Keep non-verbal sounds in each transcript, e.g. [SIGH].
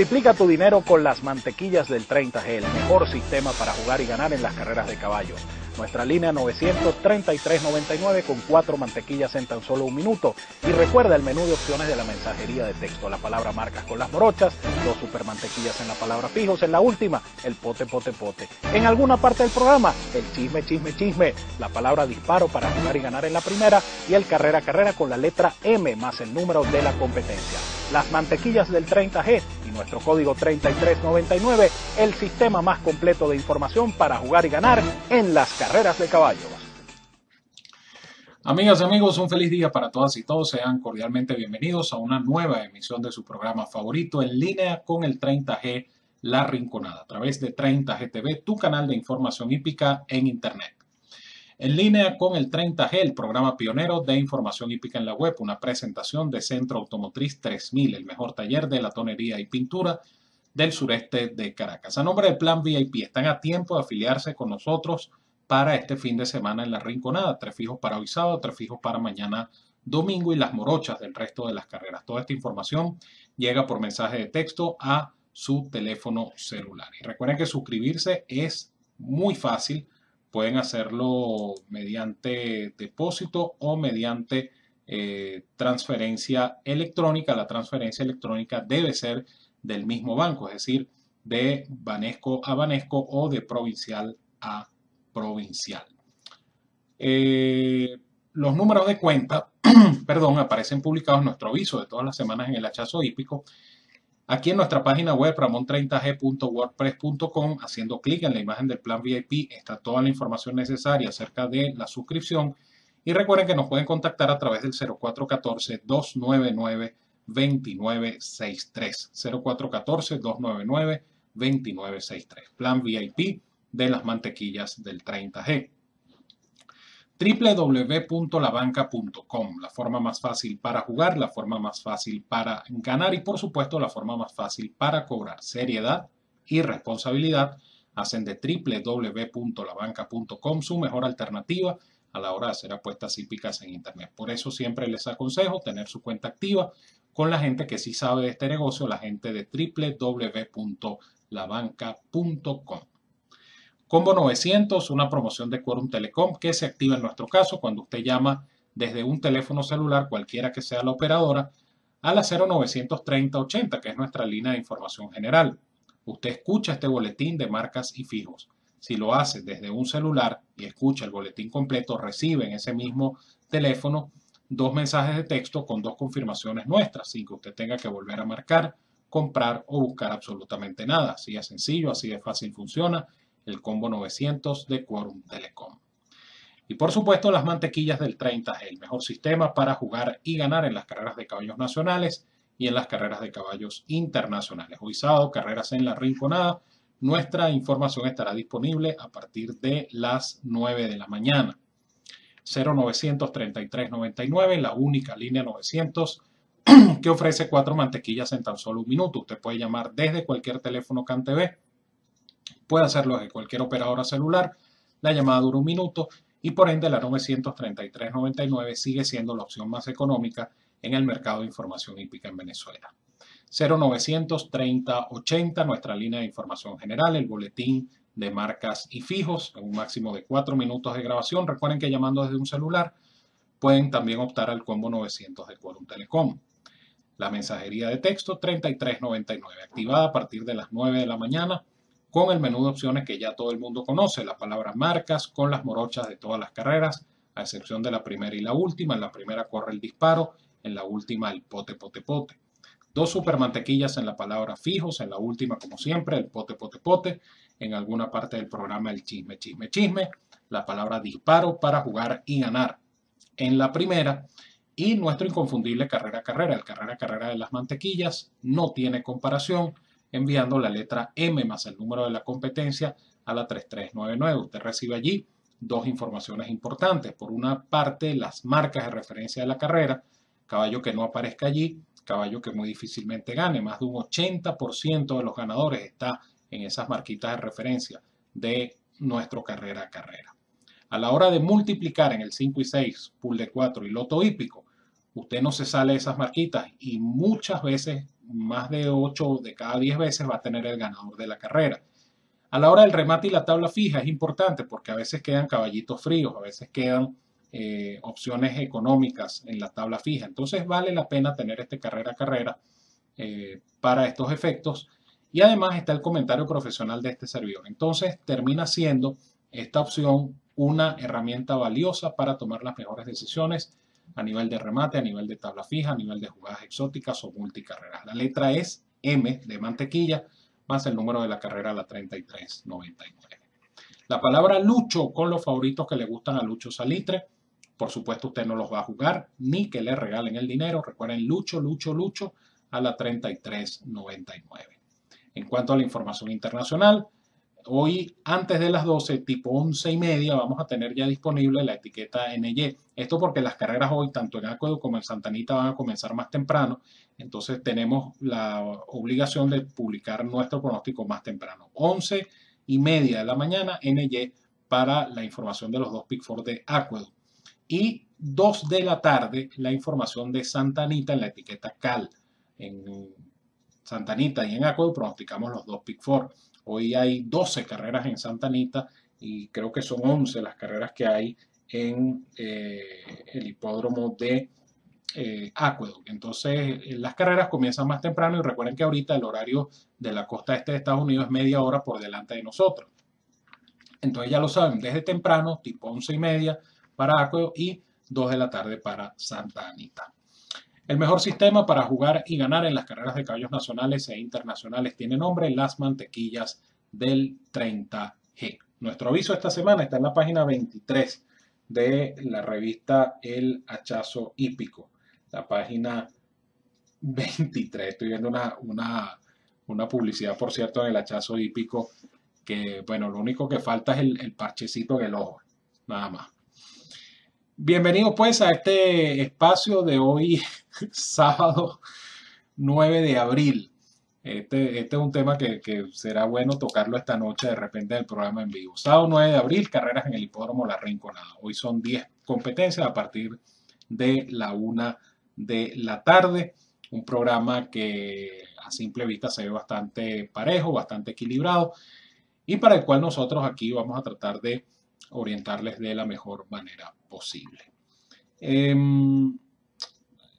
Multiplica tu dinero con las mantequillas del 30G, el mejor sistema para jugar y ganar en las carreras de caballo. Nuestra línea 933.99 con cuatro mantequillas en tan solo un minuto. Y recuerda el menú de opciones de la mensajería de texto. La palabra marcas con las morochas, dos super mantequillas en la palabra fijos. En la última, el pote, pote, pote. En alguna parte del programa, el chisme, chisme, chisme. La palabra disparo para jugar y ganar en la primera. Y el carrera, carrera con la letra M más el número de la competencia. Las mantequillas del 30G y nuestro código 3399, el sistema más completo de información para jugar y ganar en las carreras de caballos. Amigas y amigos, un feliz día para todas y todos. Sean cordialmente bienvenidos a una nueva emisión de su programa favorito en línea con el 30G La Rinconada, a través de 30G TV, tu canal de información hípica en Internet. En línea con el 30G, el programa pionero de información hípica en la web, una presentación de Centro Automotriz 3000, el mejor taller de latonería y pintura del sureste de Caracas. A nombre del Plan VIP, están a tiempo de afiliarse con nosotros para este fin de semana en la Rinconada. Tres fijos para hoy sábado, tres fijos para mañana domingo y las morochas del resto de las carreras. Toda esta información llega por mensaje de texto a su teléfono celular. Y recuerden que suscribirse es muy fácil. Pueden hacerlo mediante depósito o mediante eh, transferencia electrónica. La transferencia electrónica debe ser del mismo banco, es decir, de Banesco a Banesco o de provincial a provincial. Eh, los números de cuenta, [CLEARS THROAT] perdón, aparecen publicados en nuestro aviso de todas las semanas en el hachazo hípico. Aquí en nuestra página web ramon30g.wordpress.com, haciendo clic en la imagen del plan VIP, está toda la información necesaria acerca de la suscripción. Y recuerden que nos pueden contactar a través del 0414-299-2963. 0414-299-2963. Plan VIP de las mantequillas del 30G www.labanca.com, la forma más fácil para jugar, la forma más fácil para ganar y por supuesto la forma más fácil para cobrar. Seriedad y responsabilidad hacen de www.labanca.com su mejor alternativa a la hora de hacer apuestas hípicas en Internet. Por eso siempre les aconsejo tener su cuenta activa con la gente que sí sabe de este negocio, la gente de www.labanca.com. Combo 900, una promoción de Quorum Telecom que se activa en nuestro caso cuando usted llama desde un teléfono celular, cualquiera que sea la operadora, a la 093080, que es nuestra línea de información general. Usted escucha este boletín de marcas y fijos. Si lo hace desde un celular y escucha el boletín completo, recibe en ese mismo teléfono dos mensajes de texto con dos confirmaciones nuestras, sin que usted tenga que volver a marcar, comprar o buscar absolutamente nada. Así de sencillo, así de fácil funciona el combo 900 de Quorum Telecom. Y por supuesto las mantequillas del 30, el mejor sistema para jugar y ganar en las carreras de caballos nacionales y en las carreras de caballos internacionales. Hoy sábado, carreras en la Rinconada. Nuestra información estará disponible a partir de las 9 de la mañana. 093399, la única línea 900 [CLEARS THROAT] que ofrece cuatro mantequillas en tan solo un minuto. Usted puede llamar desde cualquier teléfono CanTV Puede hacerlo desde cualquier operadora celular. La llamada dura un minuto y por ende la 933.99 sigue siendo la opción más económica en el mercado de información hípica en Venezuela. 093080, nuestra línea de información general, el boletín de marcas y fijos, un máximo de 4 minutos de grabación. Recuerden que llamando desde un celular pueden también optar al combo 900 de Quorum Telecom. La mensajería de texto 3399, activada a partir de las 9 de la mañana con el menú de opciones que ya todo el mundo conoce, la palabra marcas con las morochas de todas las carreras, a excepción de la primera y la última. En la primera corre el disparo, en la última el pote, pote, pote. Dos super mantequillas en la palabra fijos, en la última, como siempre, el pote, pote, pote. En alguna parte del programa el chisme, chisme, chisme. La palabra disparo para jugar y ganar. En la primera, y nuestro inconfundible carrera, carrera. El carrera, carrera de las mantequillas no tiene comparación enviando la letra M más el número de la competencia a la 3399. Usted recibe allí dos informaciones importantes. Por una parte, las marcas de referencia de la carrera, caballo que no aparezca allí, caballo que muy difícilmente gane. Más de un 80% de los ganadores está en esas marquitas de referencia de nuestro carrera a carrera. A la hora de multiplicar en el 5 y 6, pool de 4 y loto hípico, usted no se sale de esas marquitas y muchas veces más de 8 de cada 10 veces va a tener el ganador de la carrera. A la hora del remate y la tabla fija es importante porque a veces quedan caballitos fríos, a veces quedan eh, opciones económicas en la tabla fija. Entonces vale la pena tener este carrera a carrera eh, para estos efectos. Y además está el comentario profesional de este servidor. Entonces termina siendo esta opción una herramienta valiosa para tomar las mejores decisiones a nivel de remate, a nivel de tabla fija, a nivel de jugadas exóticas o multicarreras. La letra es M de mantequilla más el número de la carrera, la 3399. La palabra Lucho con los favoritos que le gustan a Lucho Salitre. Por supuesto, usted no los va a jugar ni que le regalen el dinero. Recuerden, Lucho, Lucho, Lucho a la 3399. En cuanto a la información internacional, Hoy, antes de las 12, tipo 11 y media, vamos a tener ya disponible la etiqueta NY. Esto porque las carreras hoy, tanto en Acuedo como en Santanita, van a comenzar más temprano. Entonces tenemos la obligación de publicar nuestro pronóstico más temprano. 11 y media de la mañana, NY, para la información de los dos Pick de Acuedo. Y 2 de la tarde, la información de Santanita en la etiqueta CAL. En Santanita y en Acuedo pronosticamos los dos Pick Hoy hay 12 carreras en Santa Anita y creo que son 11 las carreras que hay en eh, el hipódromo de eh, Entonces, eh, las carreras comienzan más temprano y recuerden que ahorita el horario de la costa este de Estados Unidos es media hora por delante de nosotros. Entonces, ya lo saben, desde temprano, tipo 11 y media para Aqueduct y 2 de la tarde para Santa Anita. El mejor sistema para jugar y ganar en las carreras de caballos nacionales e internacionales tiene nombre Las Mantequillas del 30G. Nuestro aviso esta semana está en la página 23 de la revista El Hachazo Hípico. La página 23. Estoy viendo una, una, publicidad, por cierto, en el hachazo hípico, que, bueno, lo único que falta es el, el parchecito en el ojo, nada más. Bienvenido pues a este espacio de hoy, [LAUGHS] sábado 9 de abril. Este, este es un tema que, será bueno tocarlo esta noche de repente del programa en vivo. Sábado 9 de abril, carreras en el hipódromo La Rinconada. Hoy son 10 competencias a partir de la 1 de la tarde. Un programa que a simple vista se ve bastante parejo, bastante equilibrado y para el cual nosotros aquí vamos a tratar de orientarles de la mejor manera posible. Em,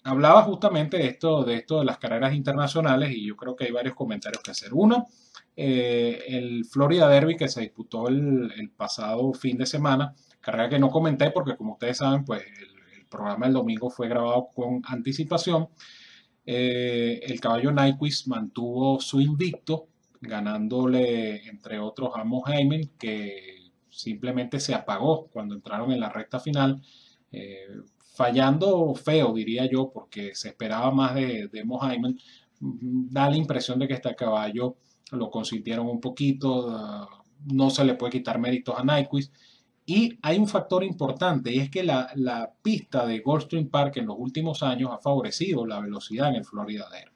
hablaba justamente de esto, de esto de las carreras internacionales y yo creo que hay varios comentarios que hacer. Uno, eh, el Florida Derby que se disputó el, pasado fin de semana, carrera que no comenté porque como ustedes saben, pues el, programa del domingo fue grabado con anticipación. Eh, el caballo Nyquist mantuvo su invicto, ganándole entre otros a Mohaimen, que simplemente se apagó cuando entraron en la recta final, eh, fallando feo, diría yo, porque se esperaba más de, de Mohaimen. Mm, da la impresión de que este caballo lo consintieron un poquito, ah, no se le puede quitar méritos a Nyquist. Y hay un factor importante, y es que la, la pista de Goldstream Park en los últimos años ha favorecido la velocidad en el Florida Derby.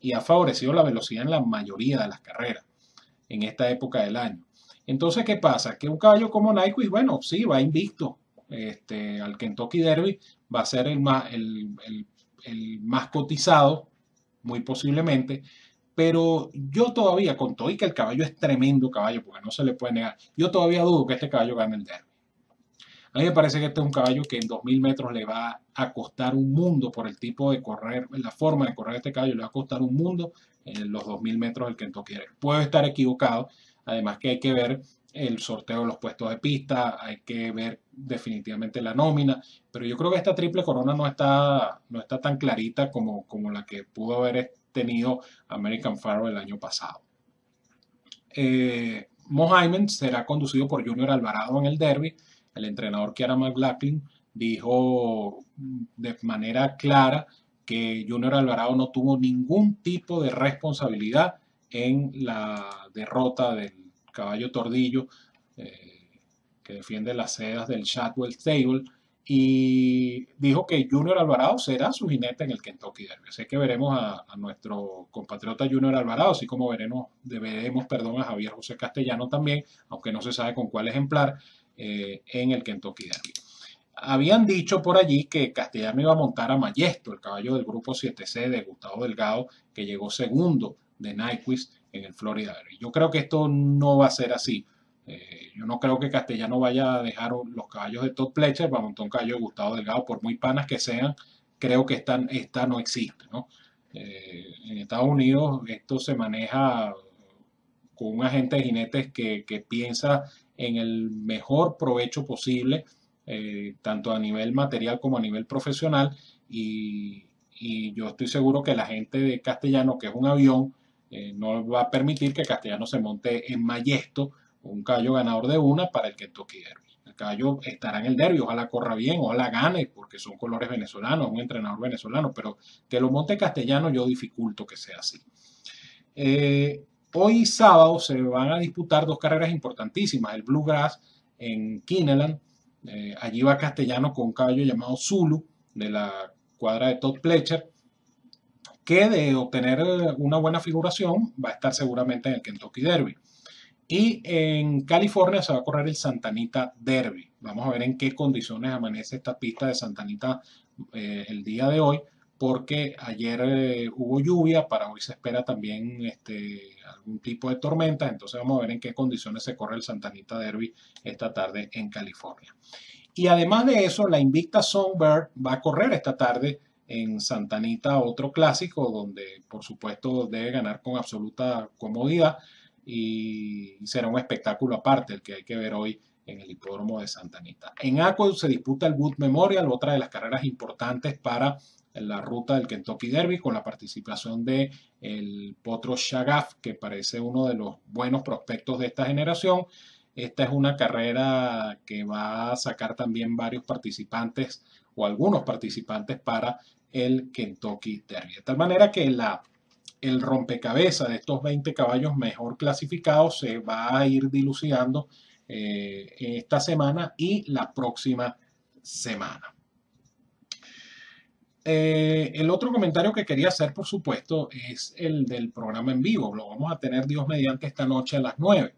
Y ha favorecido la velocidad en la mayoría de las carreras en esta época del año. Entonces, ¿qué pasa? Que un caballo como Nyquist, bueno, sí, va invicto este, al Kentucky Derby, va a ser el más, el, más cotizado, muy posiblemente, pero yo todavía, con todo y que el caballo es tremendo caballo, porque no se le puede negar, yo todavía dudo que este caballo gane el derby. A mí me parece que este es un caballo que en 2000 metros le va a costar un mundo por el tipo de correr, la forma de correr este caballo le va a costar un mundo en los 2000 metros del Kentucky Derby. Puedo estar equivocado, Además que hay que ver el sorteo de los puestos de pista, hay que ver definitivamente la nómina, pero yo creo que esta triple corona no está, no está tan clarita como, como la que pudo haber tenido American Pharaoh el año pasado. Eh, Mohaimen será conducido por Junior Alvarado en el derby. El entrenador Kiara McLaughlin dijo de manera clara que Junior Alvarado no tuvo ningún tipo de responsabilidad en la derrota del caballo tordillo eh, que defiende las sedas del Shadwell Stable y dijo que Junior Alvarado será su jinete en el Kentucky Derby. Así que veremos a, nuestro compatriota Junior Alvarado, así como veremos, veremos perdón, a Javier José Castellano también, aunque no se sabe con cuál ejemplar, eh, en el Kentucky Derby. habían dicho por allí que Castellano iba a montar a Mayesto, el caballo del grupo 7C de Gustavo Delgado, que llegó segundo de Nyquist en el Florida Yo creo que esto no va a ser así. Eh, yo no creo que Castellano vaya a dejar los caballos de Todd Pletcher para montar un caballo de Gustavo Delgado, por muy panas que sean, creo que esta, esta no existe. Eh, en Estados Unidos esto se maneja con un agente de jinetes que, que piensa en el mejor provecho posible eh, tanto a nivel material como a nivel profesional. Y, yo estoy seguro que la gente de Castellano, que es un avión, eh, no va a permitir que Castellano se monte en Mayesto, un caballo ganador de una para el Kentucky Derby. El caballo estará en el derby, ojalá corra bien, ojalá gane, porque son colores venezolanos, un entrenador venezolano, pero que lo monte castellano yo dificulto que sea así. Eh, hoy sábado se van a disputar dos carreras importantísimas, el Bluegrass en Kineland, eh, allí va Castellano con un caballo llamado Zulu de la cuadra de Todd Pletcher, que de obtener eh, una buena figuración va a estar seguramente en el Kentucky Derby. Y en California se va a correr el Santanita Derby. Vamos a ver en qué condiciones amanece esta pista de Santanita eh, el día de hoy, porque ayer hubo lluvia, para hoy se espera también este, algún tipo de tormenta, entonces vamos a ver en qué condiciones se corre el Santanita Derby esta tarde en California. Y además de eso, la Invicta Songbird va a correr esta tarde en Santanita, otro clásico donde por supuesto debe ganar con absoluta comodidad y será un espectáculo aparte el que hay que ver hoy en el hipódromo de Santanita. En Aqueduct se disputa el Wood Memorial, otra de las carreras importantes para la ruta del Kentucky Derby con la participación de el Potro Shagaf, que parece uno de los buenos prospectos de esta generación. Esta es una carrera que va a sacar también varios participantes o algunos participantes para el Kentucky Derby. De tal manera que la, el rompecabezas de estos 20 caballos mejor clasificados se va a ir dilucidando eh, esta semana y la próxima semana. Eh, el otro comentario que quería hacer, por supuesto, es el del programa en vivo. Lo vamos a tener Dios mediante esta noche a las 9.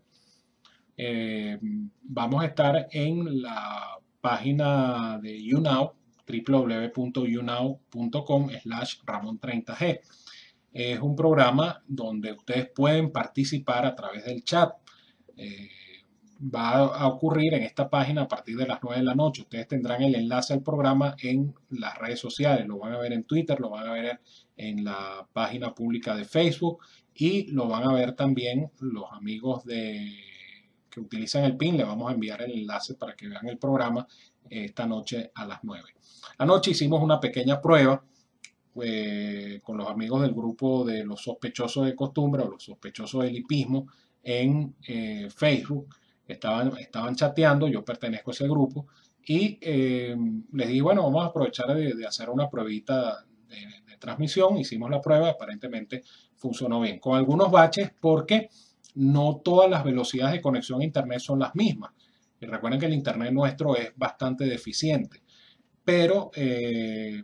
Eh, vamos a estar en la página de YouNow, www.younow.com slash Ramón30G. Es un programa donde ustedes pueden participar a través del chat. Eh, va a ocurrir en esta página a partir de las 9 de la noche. Ustedes tendrán el enlace al programa en las redes sociales. Lo van a ver en Twitter, lo van a ver en la página pública de Facebook y lo van a ver también los amigos de que utilizan el PIN. Le vamos a enviar el enlace para que vean el programa esta noche a las 9. Anoche hicimos una pequeña prueba eh, con los amigos del grupo de los sospechosos de costumbre o los sospechosos del hipismo en eh, Facebook. Estaban, estaban chateando, yo pertenezco a ese grupo, y eh, les dije, bueno, vamos a aprovechar de, hacer una pruebita de, transmisión, hicimos la prueba, aparentemente funcionó bien, con algunos baches porque no todas las velocidades de conexión a Internet son las mismas. Y recuerden que el Internet nuestro es bastante deficiente, pero eh,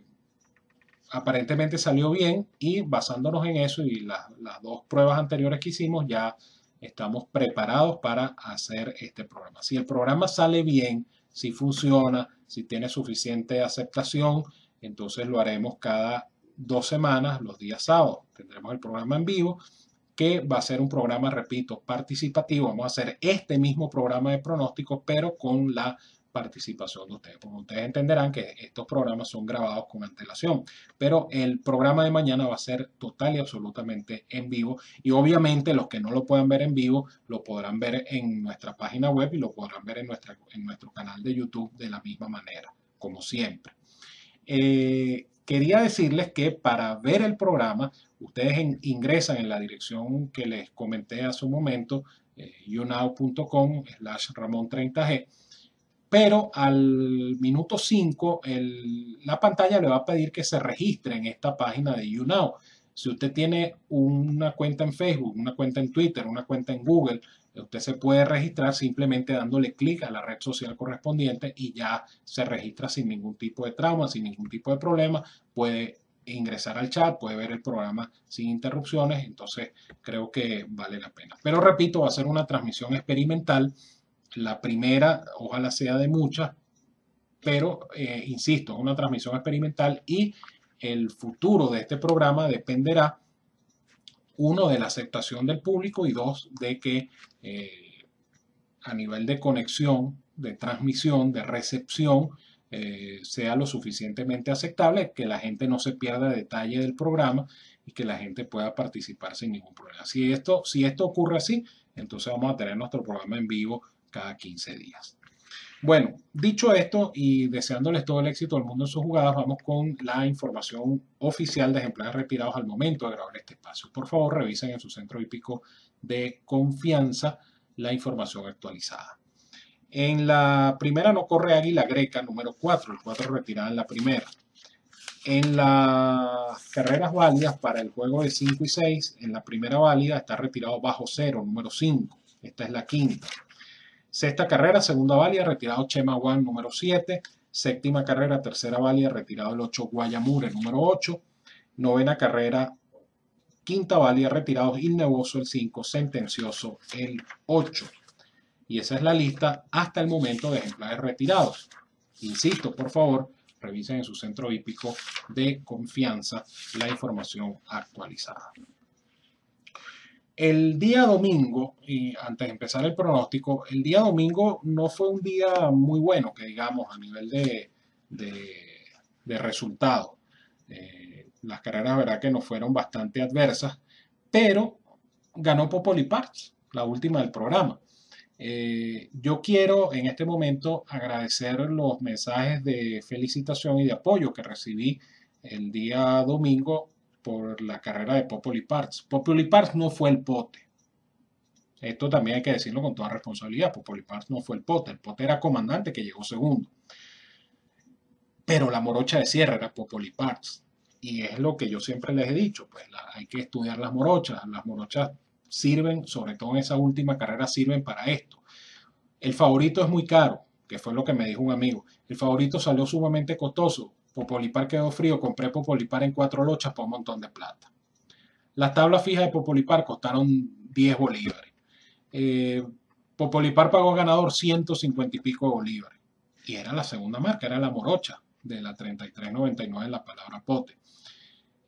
aparentemente salió bien y basándonos en eso y las dos pruebas anteriores que hicimos ya estamos preparados para hacer este programa. Si el programa sale bien, si funciona, si tiene suficiente aceptación, entonces lo haremos cada dos semanas, los días sábados. Tendremos el programa en vivo, que va a ser un programa, repito, participativo. Vamos a hacer este mismo programa de pronósticos, pero con la participación de ustedes. Como ustedes entenderán que estos programas son grabados con antelación, pero el programa de mañana va a ser total y absolutamente en vivo y obviamente los que no lo puedan ver en vivo lo podrán ver en nuestra página web y lo podrán ver en, nuestra, en nuestro canal de YouTube de la misma manera, como siempre. Eh, quería decirles que para ver el programa, ustedes ingresan en la dirección que les comenté hace un momento, eh, younow.com slash ramón30g pero al minuto 5 la pantalla le va a pedir que se registre en esta página de YouNow. Si usted tiene una cuenta en Facebook, una cuenta en Twitter, una cuenta en Google, usted se puede registrar simplemente dándole clic a la red social correspondiente y ya se registra sin ningún tipo de trauma, sin ningún tipo de problema. Puede ingresar al chat, puede ver el programa sin interrupciones, entonces creo que vale la pena. Pero repito, va a ser una transmisión experimental la primera, ojalá sea de muchas, pero, eh, insisto, es una transmisión experimental y el futuro de este programa dependerá, uno, de la aceptación del público y dos, de que eh, a nivel de conexión, de transmisión, de recepción, eh, sea lo suficientemente aceptable, que la gente no se pierda detalle del programa y que la gente pueda participar sin ningún problema. Si esto, si esto ocurre así, entonces vamos a tener nuestro programa en vivo cada 15 días. Bueno, dicho esto y deseándoles todo el éxito al mundo en sus jugadas, vamos con la información oficial de ejemplares retirados al momento de grabar este espacio. Por favor, revisen en su centro hípico de confianza la información actualizada. En la primera no corre Águila Greca, número 4, el 4 retirada en la primera. En las carreras válidas para el juego de 5 y 6, en la primera válida está retirado bajo 0, número 5. Esta es la quinta. Sexta carrera, segunda válida, retirado Chema One, número 7. Séptima carrera, tercera válida, retirado el 8 Guayamure, número 8. Novena carrera, quinta válida, retirado Innevoso, el 5. Sentencioso, el 8 y esa es la lista hasta el momento de ejemplares retirados. Insisto, por favor, revisen en su centro hípico de confianza la información actualizada. El día domingo, y antes de empezar el pronóstico, el día domingo no fue un día muy bueno, que digamos, a nivel de, de, resultado. Eh, las carreras, verdad que no fueron bastante adversas, pero ganó Popoli Parts, la última del programa. Eh, yo quiero en este momento agradecer los mensajes de felicitación y de apoyo que recibí el día domingo por la carrera de Populi Parts. Populi Parts no fue el pote. Esto también hay que decirlo con toda responsabilidad. Populi Parts no fue el pote. El pote era comandante que llegó segundo. Pero la morocha de cierre era Populi Parts. Y es lo que yo siempre les he dicho. Pues hay que estudiar las morochas. Las morochas sirven, sobre todo en esa última carrera, sirven para esto. El favorito es muy caro, que fue lo que me dijo un amigo. El favorito salió sumamente costoso. Popolipar quedó frío, compré Popolipar en cuatro lochas por un montón de plata. Las tablas fijas de Popolipar costaron 10 bolívares. Eh, Popolipar pagó ganador 150 y pico bolívares. Y era la segunda marca, era la morocha de la 3399 en la palabra pote.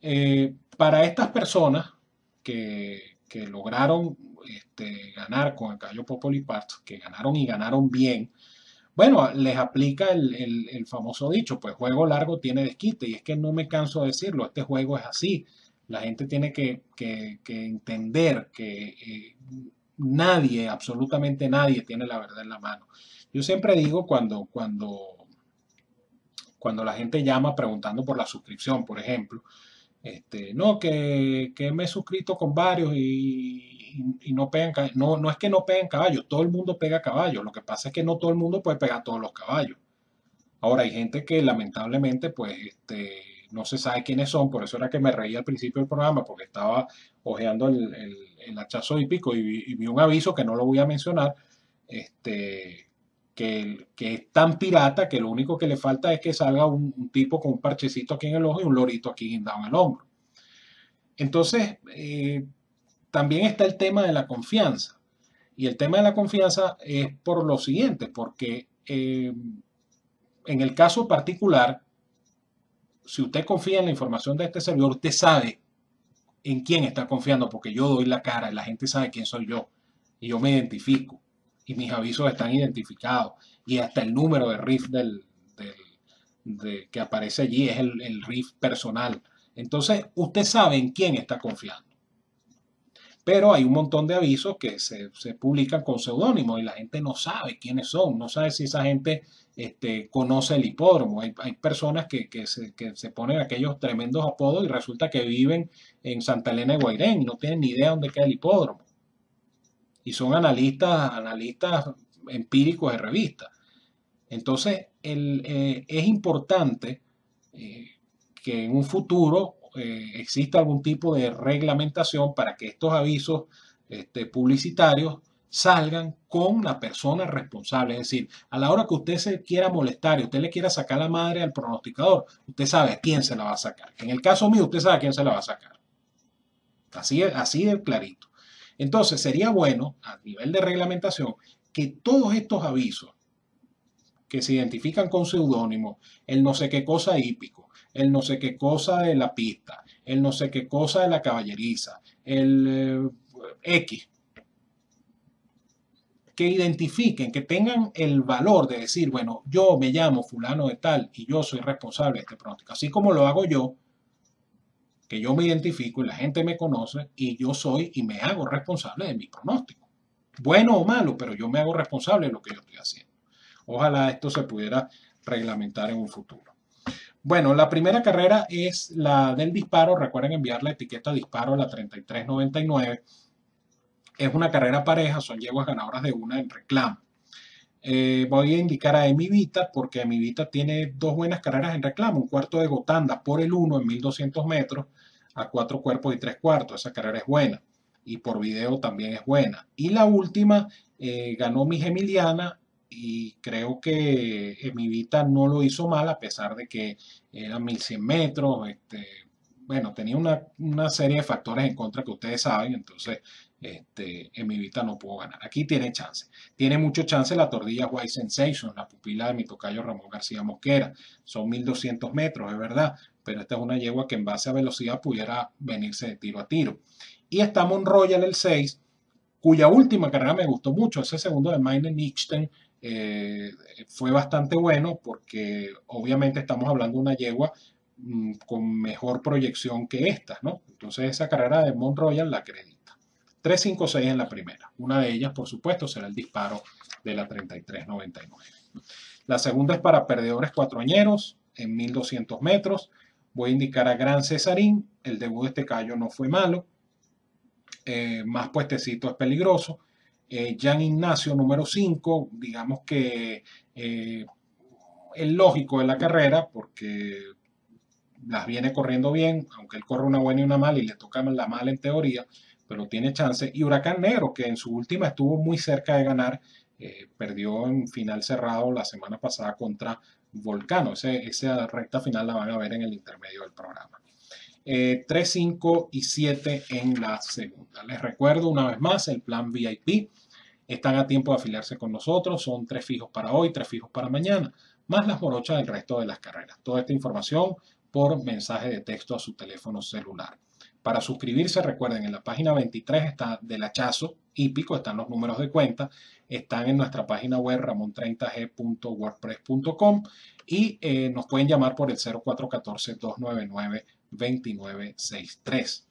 Eh, para estas personas que que lograron este, ganar con el caballo Popoli que ganaron y ganaron bien, bueno, les aplica el, famoso dicho, pues juego largo tiene desquite, y es que no me canso de decirlo, este juego es así. La gente tiene que, entender que eh, nadie, absolutamente nadie, tiene la verdad en la mano. Yo siempre digo cuando, cuando, cuando la gente llama preguntando por la suscripción, por ejemplo, este, no, que, me he suscrito con varios y, no pegan no, no es que no peguen caballos, todo el mundo pega caballos. Lo que pasa es que no todo el mundo puede pegar todos los caballos. Ahora hay gente que lamentablemente pues este, no se sabe quiénes son, por eso era que me reí al principio del programa, porque estaba hojeando el, el, hachazo hípico y vi, y vi, un aviso que no lo voy a mencionar, este, que, es tan pirata que lo único que le falta es que salga un, tipo con un parchecito aquí en el ojo y un lorito aquí guindado en el hombro. Entonces, eh, también está el tema de la confianza. Y el tema de la confianza es por lo siguiente, porque eh, en el caso particular, si usted confía en la información de este servidor, usted sabe en quién está confiando, porque yo doy la cara y la gente sabe quién soy yo. Y yo me identifico y mis avisos están identificados y hasta el número de RIF del, que aparece allí es el, el RIF personal. Entonces, usted sabe en quién está confiando. Pero hay un montón de avisos que se, publican con seudónimo y la gente no sabe quiénes son, no sabe si esa gente este, conoce el hipódromo. Hay, personas que, se, que, se, ponen aquellos tremendos apodos y resulta que viven en Santa Elena de Guairén y no tienen ni idea dónde queda el hipódromo y son analistas, analistas empíricos de revistas. Entonces, eh, es importante eh, que en un futuro eh, exista algún tipo de reglamentación para que estos avisos este, publicitarios salgan con la persona responsable. Es decir, a la hora que usted se quiera molestar y usted le quiera sacar la madre al pronosticador, usted sabe a quién se la va a sacar. En el caso mío, usted sabe a quién se la va a sacar. Así, así de clarito. Entonces sería bueno, a nivel de reglamentación, que todos estos avisos que se identifican con seudónimo, el no sé qué cosa hípico, el no sé qué cosa de la pista, el no sé qué cosa de la caballeriza, el eh, X, que identifiquen, que tengan el valor de decir, bueno, yo me llamo fulano de tal y yo soy responsable de este pronóstico, así como lo hago yo, que yo me identifico y la gente me conoce y yo soy y me hago responsable de mi pronóstico. Bueno o malo, pero yo me hago responsable de lo que yo estoy haciendo. Ojalá esto se pudiera reglamentar en un futuro. Bueno, la primera carrera es la del disparo. Recuerden enviar la etiqueta disparo a la 3399 es una carrera pareja, son yeguas ganadoras de una en reclamo. Eh, voy a indicar a Emivita porque Emivita tiene dos buenas carreras en reclamo, un cuarto de Gotanda por el 1 en 1200 metros a cuatro cuerpos y tres cuartos, esa carrera es buena y por video también es buena. Y la última eh, ganó mi Emiliana y creo que Emivita no lo hizo mal a pesar de que eran 1100 metros, este, bueno, tenía una, una, serie de factores en contra que ustedes saben, entonces este, en mi vista no puedo ganar. Aquí tiene chance. Tiene mucho chance la tordilla White Sensation, la pupila de mi tocayo Ramón García Mosquera. Son 1200 metros, es verdad, pero esta es una yegua que en base a velocidad pudiera venirse de tiro a tiro. Y está Royal el 6, cuya última carrera me gustó mucho. Ese segundo de Mine Nichten eh, fue bastante bueno porque obviamente estamos hablando de una yegua mm, con mejor proyección que esta, ¿no? Entonces esa carrera de Royal la acredito. 3, 5, 6 en la primera. Una de ellas, por supuesto, será el disparo de la 3399. La segunda es para perdedores cuatroañeros en 1200 metros. Voy a indicar a Gran Cesarín. El debut de este callo no fue malo. Eh, más puestecito es peligroso. Eh, Ignacio, número 5, digamos que eh, el lógico de la carrera, porque las viene corriendo bien, aunque él corre una buena y una mala y le toca la mala en teoría, pero tiene chance. Y Huracán Negro, que en su última estuvo muy cerca de ganar, eh, perdió en final cerrado la semana pasada contra Volcano. esa recta final la van a ver en el intermedio del programa. 3, eh, 5 y 7 en la segunda. Les recuerdo una vez más el plan VIP. Están a tiempo de afiliarse con nosotros. Son tres fijos para hoy, tres fijos para mañana, más las morochas del resto de las carreras. Toda esta información por mensaje de texto a su teléfono celular. Para suscribirse, recuerden, en la página 23 está del hachazo hípico, están los números de cuenta, están en nuestra página web ramon30g.wordpress.com y eh, nos pueden llamar por el 0414-299-2963.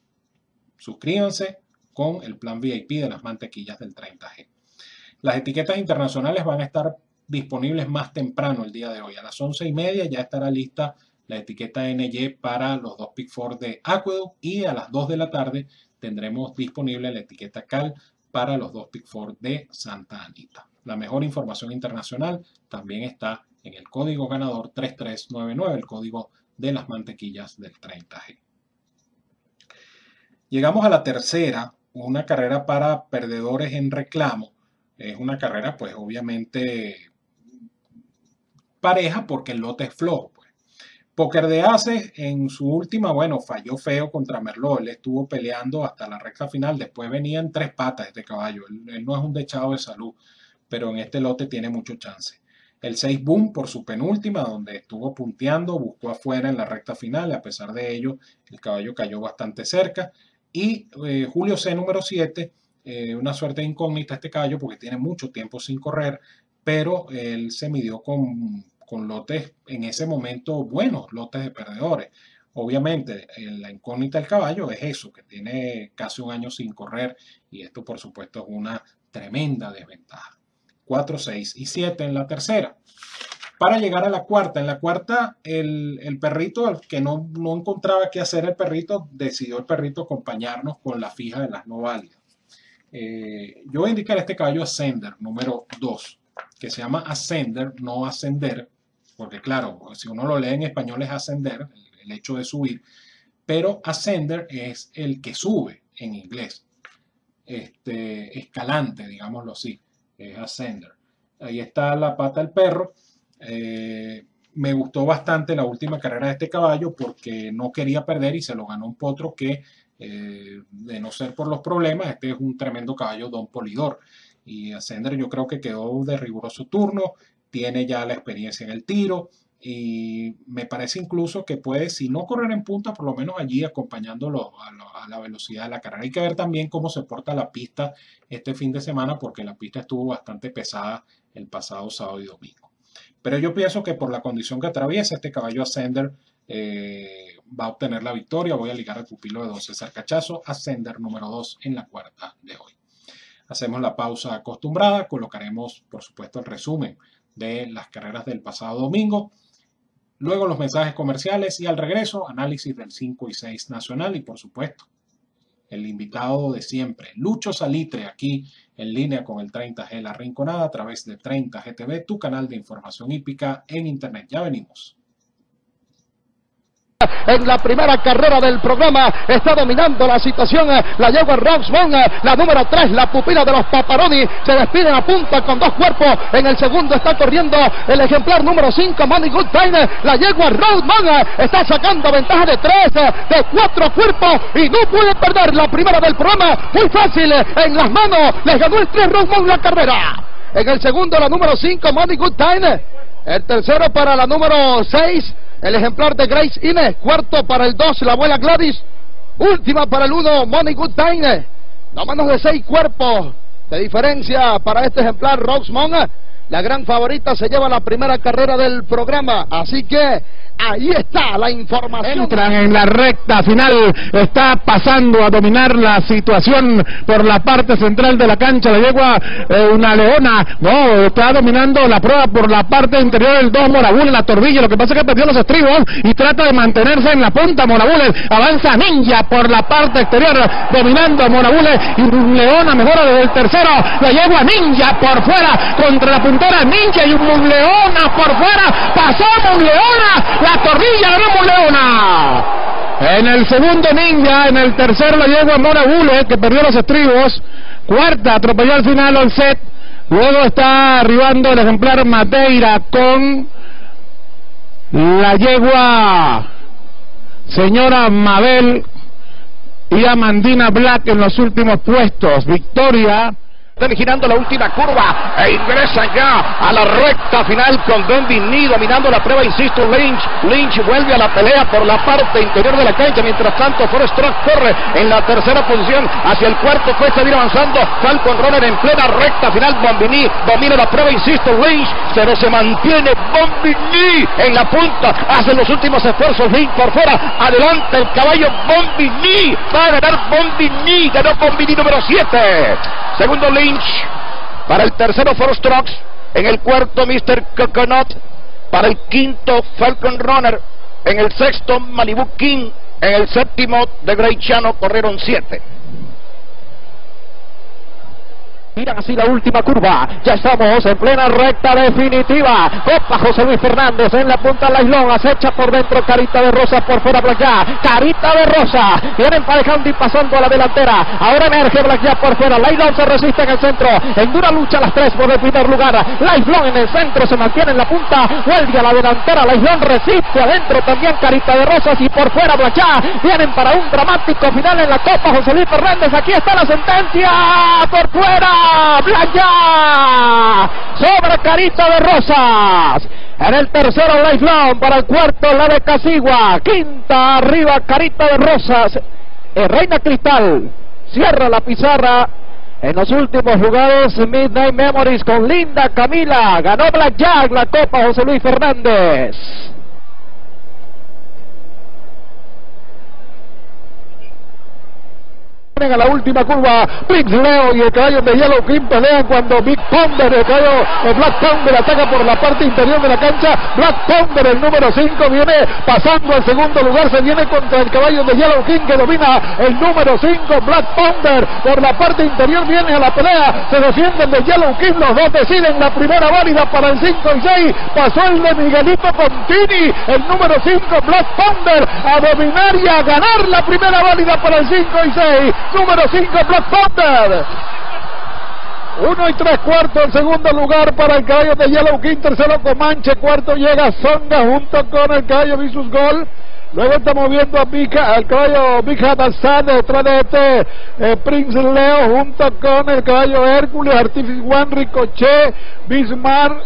Suscríbanse con el plan VIP de las mantequillas del 30G. Las etiquetas internacionales van a estar disponibles más temprano el día de hoy. A las 11 y media ya estará lista la etiqueta NY para los dos Pick 4 de Aqueduct y a las 2 de la tarde tendremos disponible la etiqueta CAL para los dos Pick 4 de Santa Anita. La mejor información internacional también está en el código ganador 3399, el código de las mantequillas del 30G. Llegamos a la tercera, una carrera para perdedores en reclamo. Es una carrera pues obviamente pareja porque el lote es flojo. Poker de Ace en su última, bueno, falló feo contra Merlot. Él estuvo peleando hasta la recta final. Después venía en tres patas este caballo. Él, no es un dechado de salud, pero en este lote tiene mucho chance. El 6 Boom por su penúltima, donde estuvo punteando, buscó afuera en la recta final. A pesar de ello, el caballo cayó bastante cerca. Y eh, Julio C número 7, eh, una suerte incógnita este caballo porque tiene mucho tiempo sin correr, pero él se midió con con lotes en ese momento buenos, lotes de perdedores. Obviamente, la incógnita del caballo es eso, que tiene casi un año sin correr y esto por supuesto es una tremenda desventaja. 4, 6 y 7 en la tercera. Para llegar a la cuarta, en la cuarta el, el perrito, el que no, no, encontraba qué hacer el perrito, decidió el perrito acompañarnos con la fija de las no válidas. Eh, yo voy a indicar este caballo Ascender, número 2, que se llama Ascender, no Ascender, porque claro, si uno lo lee en español es ascender, el hecho de subir, pero ascender es el que sube en inglés, este, escalante, digámoslo así, es ascender. Ahí está la pata del perro. Eh, me gustó bastante la última carrera de este caballo porque no quería perder y se lo ganó un potro que, eh, de no ser por los problemas, este es un tremendo caballo Don Polidor. Y Ascender yo creo que quedó de riguroso turno, tiene ya la experiencia en el tiro y me parece incluso que puede, si no correr en punta, por lo menos allí acompañándolo a, la velocidad de la carrera. Hay que ver también cómo se porta la pista este fin de semana porque la pista estuvo bastante pesada el pasado sábado y domingo. Pero yo pienso que por la condición que atraviesa este caballo Ascender eh, va a obtener la victoria. Voy a ligar el pupilo de 12 Cachazo, Ascender número 2 en la cuarta de hoy. Hacemos la pausa acostumbrada, colocaremos por supuesto el resumen de las carreras del pasado domingo Luego los mensajes comerciales y al regreso análisis del 5 y 6 nacional y por supuesto el invitado de siempre, Lucho Salitre, aquí en línea con el 30G La Rinconada a través de 30GTV, tu canal de información hípica en Internet. Ya venimos en la primera carrera del programa. Está dominando la situación eh, la yegua Roxman, eh, la número 3, la pupila de los Paparoni. Se despiden a punta con dos cuerpos. En el segundo está corriendo el ejemplar número 5, Money Good Time. La yegua eh, está sacando ventaja de 3, de 4 cuerpos y no puede perder la primera del programa. Muy fácil en las manos. Le ganó el 3 Roadman la carrera. En el segundo, la número 5, Money Good Time. El tercero para la número 6, el ejemplar de Grace Ine. Cuarto para el 2, la abuela Gladys. Última para el 1, Money Good Time. No menos de seis cuerpos de diferencia para este ejemplar Roxmont. La gran favorita se lleva la primera carrera del programa. Así que Ahí está la información. Entran en la recta final. Está pasando a dominar la situación por la parte central de la cancha. La yegua eh, una leona. No, está dominando la prueba por la parte interior del 2 Morabules, la torbilla. Lo que pasa es que perdió los estribos y trata de mantenerse en la punta. Morabules avanza Ninja por la parte exterior, dominando Morabules. Y Leona mejora desde el tercero. La yegua Ninja por fuera contra la Ninja y por fuera. Pasó la torrilla ganamos Leona. En el segundo Ninja, en el tercero la yegua Mora Bule, que perdió los estribos. Cuarta, atropelló al final set. Luego está arribando el ejemplar Madeira con la yegua señora Mabel y Amandina Black en los últimos puestos. Victoria están girando la última curva e ingresan ya a la recta final con Don Ni dominando la prueba, insisto, Lynch. Lynch vuelve a la pelea por la parte interior de la cancha, mientras tanto Forrest Trump corre en la tercera posición hacia el cuarto, puede seguir avanzando. Falcon Runner en plena recta final, Bombini domina la prueba, insisto, Lynch, pero se mantiene Bombini en la punta, hace los últimos esfuerzos, Lynch por fuera, adelante el caballo Bombini, va a ganar Bombini, ganó Bombini número 7. Segundo Lynch para el tercero, Trucks. En el cuarto, Mr. Coconut. Para el quinto, Falcon Runner. En el sexto, Malibu King. En el séptimo, The Great Chano, corrieron siete. Miran así la última curva. Ya estamos en plena recta definitiva. Copa José Luis Fernández en la punta del aislón. Acecha por dentro Carita de Rosa por fuera Black Carita de Rosa. Viene emparejando y pasando a la delantera. Ahora emerge Black por fuera. Lailón se resiste en el centro. En dura lucha las tres por el primer lugar. Laislón en el centro se mantiene en la punta. Vuelve a la delantera. Laislón resiste adentro también Carita de Rosas y por fuera Black Vienen para un dramático final en la Copa José Luis Fernández. Aquí está la sentencia. Por fuera. Playa sobre Carita de Rosas. En el tercero, Lifelong. Para el cuarto, la de Casigua. Quinta, arriba, Carita de Rosas. Eh, Reina Cristal. Cierra la pizarra. En los últimos lugares, Midnight Memories con Linda Camila. Ganó Blackjack la Copa José Luis Fernández. A la última curva, Prince Leo y el caballo de Yellow King pelean cuando Big Thunder, el caballo de Black Thunder ataca por la parte interior de la cancha, Black Thunder el número 5 viene pasando al segundo lugar, se viene contra el caballo de Yellow King que domina el número 5, Black Thunder por la parte interior viene a la pelea, se defienden de Yellow King, los dos deciden la primera válida para el 5 y 6, pasó el de Miguelito Contini, el número 5, Black Thunder a dominar y a ganar la primera válida para el 5 y 6 número 5, Black Panther. Uno y tres cuartos, en segundo lugar para el caballo de Yellow King, tercero Comanche, cuarto llega Songa junto con el caballo Visus Gol. Luego está moviendo a Pika, al caballo Big Hassan detrás de este eh, Prince Leo junto con el caballo Hércules, Artifice One, Ricochet, Bismarck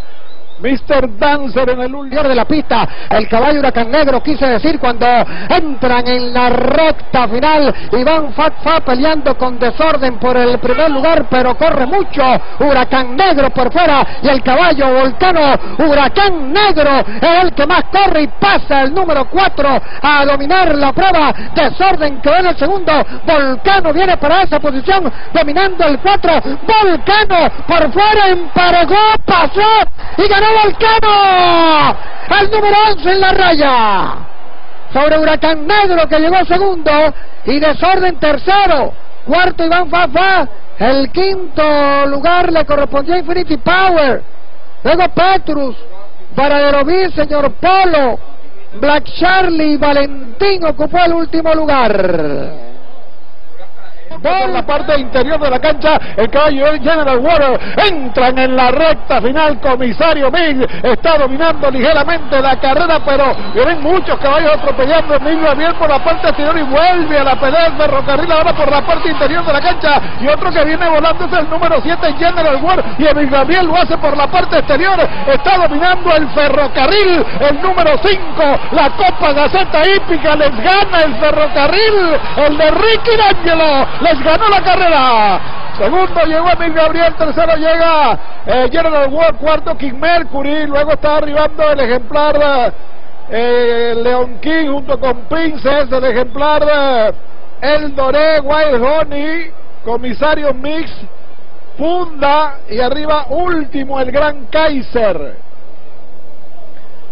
Mr. Dancer en el último de la pista. El caballo Huracán Negro, quise decir, cuando entran en la recta final. Y van Fa peleando con desorden por el primer lugar, pero corre mucho. Huracán Negro por fuera. Y el caballo Volcano, Huracán Negro, es el que más corre y pasa el número 4 a dominar la prueba. Desorden que en el segundo. Volcano viene para esa posición, dominando el 4. Volcano por fuera, emparejó, pasó y ganó Volcano. Al número 11 en la raya. Sobre Huracán Negro que llegó segundo y Desorden tercero. Cuarto Iván Fafa. El quinto lugar le correspondió a Infinity Power. Luego Petrus. Para señor Polo. Black Charlie y Valentín ocupó el último lugar por la parte interior de la cancha. El caballo General Water entran en la recta final. Comisario Mil está dominando ligeramente la carrera, pero vienen muchos caballos atropellando. Emilio Gabriel por la parte exterior y vuelve a la pelea el ferrocarril ahora por la parte interior de la cancha. Y otro que viene volando es el número 7 General Water y Emilio Gabriel lo hace por la parte exterior. Está dominando el ferrocarril, el número 5, la Copa Gaceta Hípica. Les gana el ferrocarril, el de Ricky D'Angelo ganó la carrera. Segundo llegó Emil Gabriel, tercero llega eh, General Ward, cuarto King Mercury, luego está arribando el ejemplar eh, Leon King junto con Princess, el ejemplar de El Doré, Wild Honey, comisario Mix, Funda y arriba último el Gran Kaiser.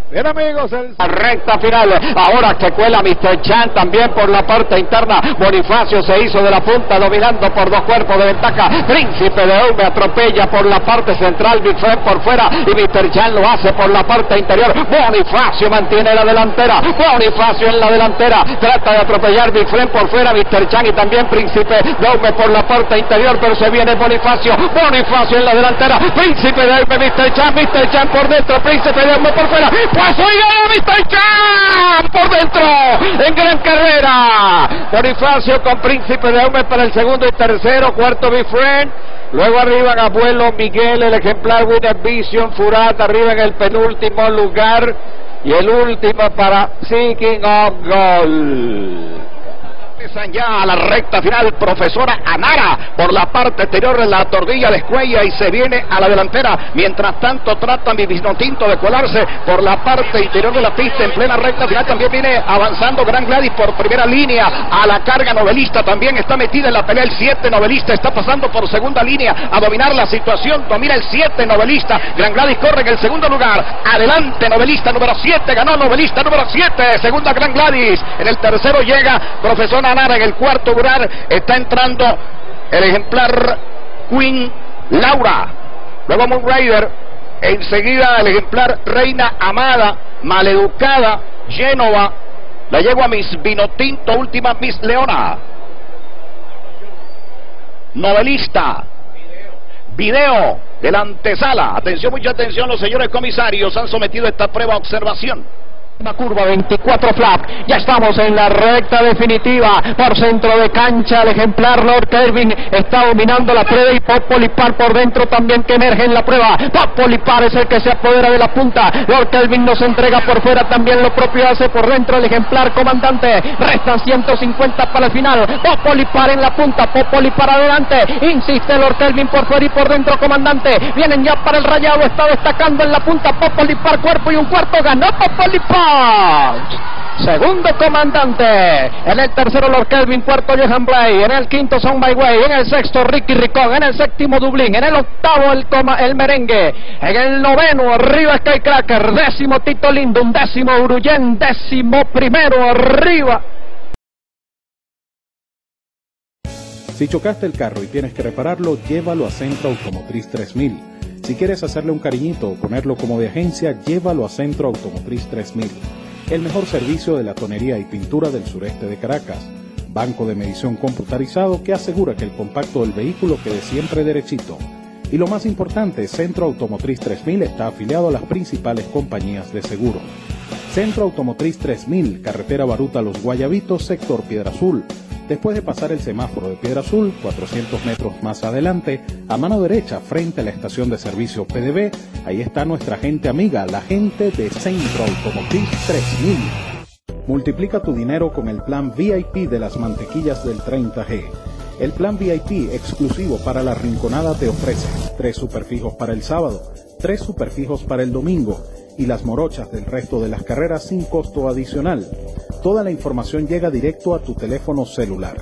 Bien amigos, el... La recta final, ahora que cuela Mr. Chan también por la parte interna, Bonifacio se hizo de la punta dominando por dos cuerpos de ventaja, Príncipe de me atropella por la parte central, Big por fuera y Mr. Chan lo hace por la parte interior, Bonifacio mantiene la delantera, Bonifacio en la delantera, trata de atropellar Big por fuera, Mr. Chan y también Príncipe de por la parte interior, pero se viene Bonifacio, Bonifacio en la delantera, Príncipe de Mr. Chan, Mr. Chan por dentro, Príncipe de por fuera, pues hoy gana por dentro en gran carrera. Bonifacio con Príncipe de Hume para el segundo y tercero, cuarto Bifriend. Luego arriba Abuelo Miguel, el ejemplar Winner Vision, Furat arriba en el penúltimo lugar. Y el último para Seeking of Gold ya a la recta final, profesora Anara por la parte exterior de la tordilla de Escuella y se viene a la delantera. Mientras tanto trata mi Tinto de colarse por la parte interior de la pista en plena recta final. También viene avanzando Gran Gladys por primera línea a la carga novelista. También está metida en la pelea el 7 novelista. Está pasando por segunda línea a dominar la situación. Domina el 7 novelista. Gran Gladys corre en el segundo lugar. Adelante novelista número 7. Ganó novelista número 7. Segunda Gran Gladys. En el tercero llega profesora En el cuarto lugar está entrando el ejemplar Queen Laura. Luego Moon Rider. Enseguida el ejemplar Reina Amada, Maleducada, Génova. La llevo a Miss Vinotinto, última Miss Leona. Novelista. Video de la antesala. Atención, mucha atención, los señores comisarios han sometido esta prueba a observación. Curva 24 flap, ya estamos en la recta definitiva, por centro de cancha el ejemplar Lord Kelvin está dominando la prueba y Popolipar por dentro también que emerge en la prueba, Popolipar es el que se apodera de la punta, Lord Kelvin nos entrega por fuera también lo propio hace por dentro el ejemplar comandante, restan 150 para el final, Popolipar en la punta, Popolipar adelante, insiste Lord Kelvin por fuera y por dentro comandante, vienen ya para el rayado, está destacando en la punta Popolipar cuerpo y un cuarto, ganó Popolipar Segundo comandante. En el tercero Lord Kelvin, cuarto Johan Blay. En el quinto Son My Way. En el sexto Ricky Ricón. En el séptimo Dublín. En el octavo el, el merengue. En el noveno arriba Skycracker. Décimo Tito Lindo. Un décimo Uruyen. Décimo primero arriba. Si chocaste el carro y tienes que repararlo, llévalo a Centro Automotriz 3000 si quieres hacerle un cariñito o ponerlo como de agencia, llévalo a Centro Automotriz 3000, el mejor servicio de la tonería y pintura del sureste de Caracas. Banco de medición computarizado que asegura que el compacto del vehículo quede siempre derechito. Y lo más importante, Centro Automotriz 3000 está afiliado a las principales compañías de seguro. Centro Automotriz 3000, carretera Baruta Los Guayabitos, sector Piedra Azul Después de pasar el semáforo de Piedra Azul, 400 metros más adelante, a mano derecha, frente a la estación de servicio PDB, ahí está nuestra gente amiga, la gente de Saint Automotive 3000. Multiplica tu dinero con el plan VIP de las mantequillas del 30G. El plan VIP exclusivo para la Rinconada te ofrece tres superfijos para el sábado, tres superfijos para el domingo y las morochas del resto de las carreras sin costo adicional. Toda la información llega directo a tu teléfono celular.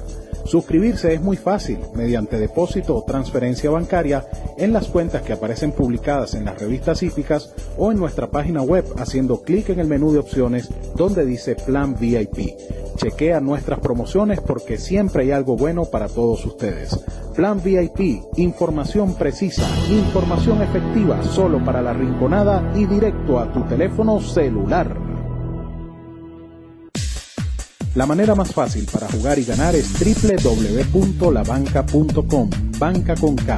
Suscribirse es muy fácil mediante depósito o transferencia bancaria en las cuentas que aparecen publicadas en las revistas hípicas o en nuestra página web haciendo clic en el menú de opciones donde dice Plan VIP. Chequea nuestras promociones porque siempre hay algo bueno para todos ustedes. Plan VIP, información precisa, información efectiva solo para la rinconada y directo a tu teléfono celular. La manera más fácil para jugar y ganar es www.labanca.com, banca con K.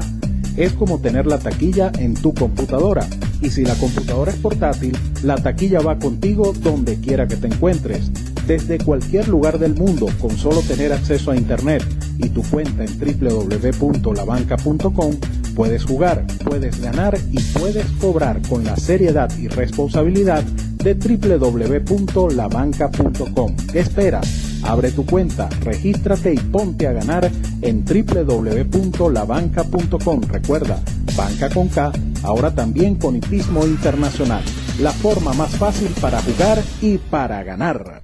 Es como tener la taquilla en tu computadora. Y si la computadora es portátil, la taquilla va contigo donde quiera que te encuentres. Desde cualquier lugar del mundo, con solo tener acceso a Internet y tu cuenta en www.labanca.com, puedes jugar, puedes ganar y puedes cobrar con la seriedad y responsabilidad de www.labanca.com. ¿Qué esperas? Abre tu cuenta, regístrate y ponte a ganar en www.labanca.com. Recuerda, banca con K, ahora también con hipismo internacional. La forma más fácil para jugar y para ganar.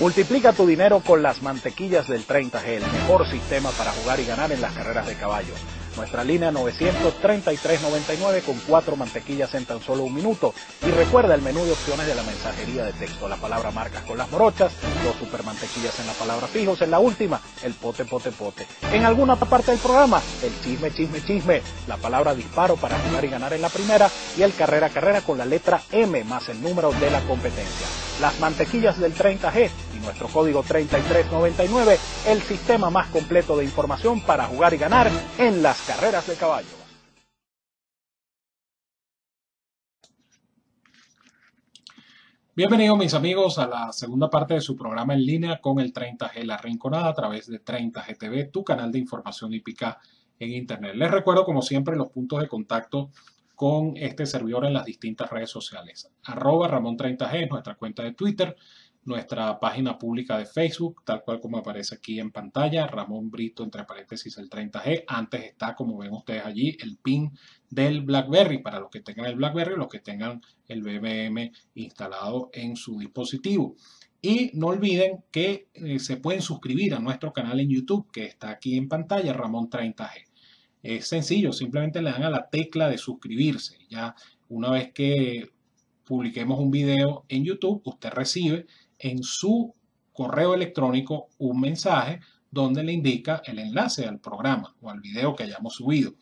Multiplica tu dinero con las mantequillas del 30G, el mejor sistema para jugar y ganar en las carreras de caballo. Nuestra línea 933-99 con cuatro mantequillas en tan solo un minuto. Y recuerda el menú de opciones de la mensajería de texto. La palabra marcas con las morochas, dos super mantequillas en la palabra fijos. En la última, el pote, pote, pote. En alguna parte del programa, el chisme, chisme, chisme. La palabra disparo para jugar y ganar en la primera. Y el carrera, carrera con la letra M más el número de la competencia. Las mantequillas del 30G nuestro código 3399, el sistema más completo de información para jugar y ganar en las carreras de caballo. Bienvenidos mis amigos a la segunda parte de su programa en línea con el 30G La Rinconada a través de 30G TV, tu canal de información hípica en Internet. Les recuerdo como siempre los puntos de contacto con este servidor en las distintas redes sociales. Arroba Ramón30G nuestra cuenta de Twitter nuestra página pública de Facebook, tal cual como aparece aquí en pantalla, Ramón Brito, entre paréntesis el 30G. Antes está, como ven ustedes allí, el pin del BlackBerry, para los que tengan el BlackBerry, los que tengan el BBM instalado en su dispositivo. Y no olviden que eh, se pueden suscribir a nuestro canal en YouTube, que está aquí en pantalla, Ramón 30G. Es sencillo, simplemente le dan a la tecla de suscribirse. Ya una vez que publiquemos un video en YouTube, usted recibe en su correo electrónico un mensaje donde le indica el enlace al programa o al video que hayamos subido.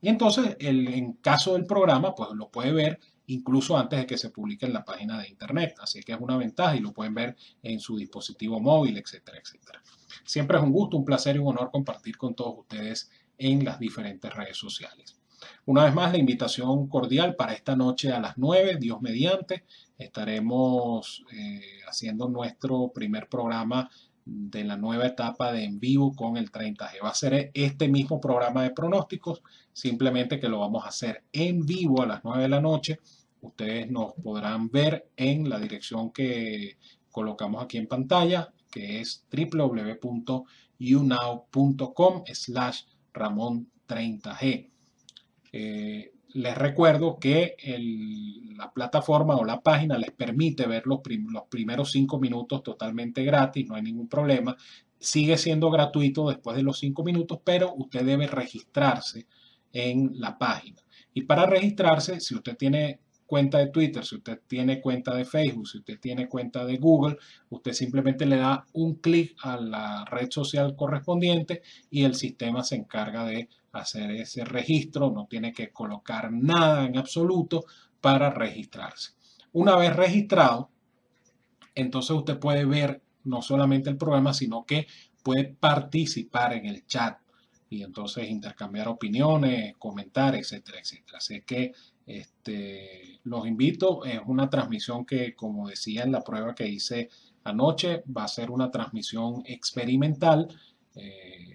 Y entonces, el, en caso del programa, pues lo puede ver incluso antes de que se publique en la página de internet. Así que es una ventaja y lo pueden ver en su dispositivo móvil, etcétera, etcétera. Siempre es un gusto, un placer y un honor compartir con todos ustedes en las diferentes redes sociales. Una vez más, la invitación cordial para esta noche a las 9, Dios mediante. Estaremos eh, haciendo nuestro primer programa de la nueva etapa de en vivo con el 30G. Va a ser este mismo programa de pronósticos, simplemente que lo vamos a hacer en vivo a las 9 de la noche. Ustedes nos podrán ver en la dirección que colocamos aquí en pantalla, que es www.unow.com slash Ramón 30G. Eh, les recuerdo que la plataforma o la página les permite ver los, los primeros cinco minutos totalmente gratis, no hay ningún problema. Sigue siendo gratuito después de los cinco minutos, pero usted debe registrarse en la página. Y para registrarse, si usted tiene cuenta de Twitter, si usted tiene cuenta de Facebook, si usted tiene cuenta de Google, usted simplemente le da un clic a la red social correspondiente y el sistema se encarga de hacer ese registro, no tiene que colocar nada en absoluto para registrarse. Una vez registrado, entonces usted puede ver no solamente el programa, sino que puede participar en el chat y entonces intercambiar opiniones, comentar, etcétera, etcétera. Así que Este, los invito, es una transmisión que, como decía en la prueba que hice anoche, va a ser una transmisión experimental. Eh,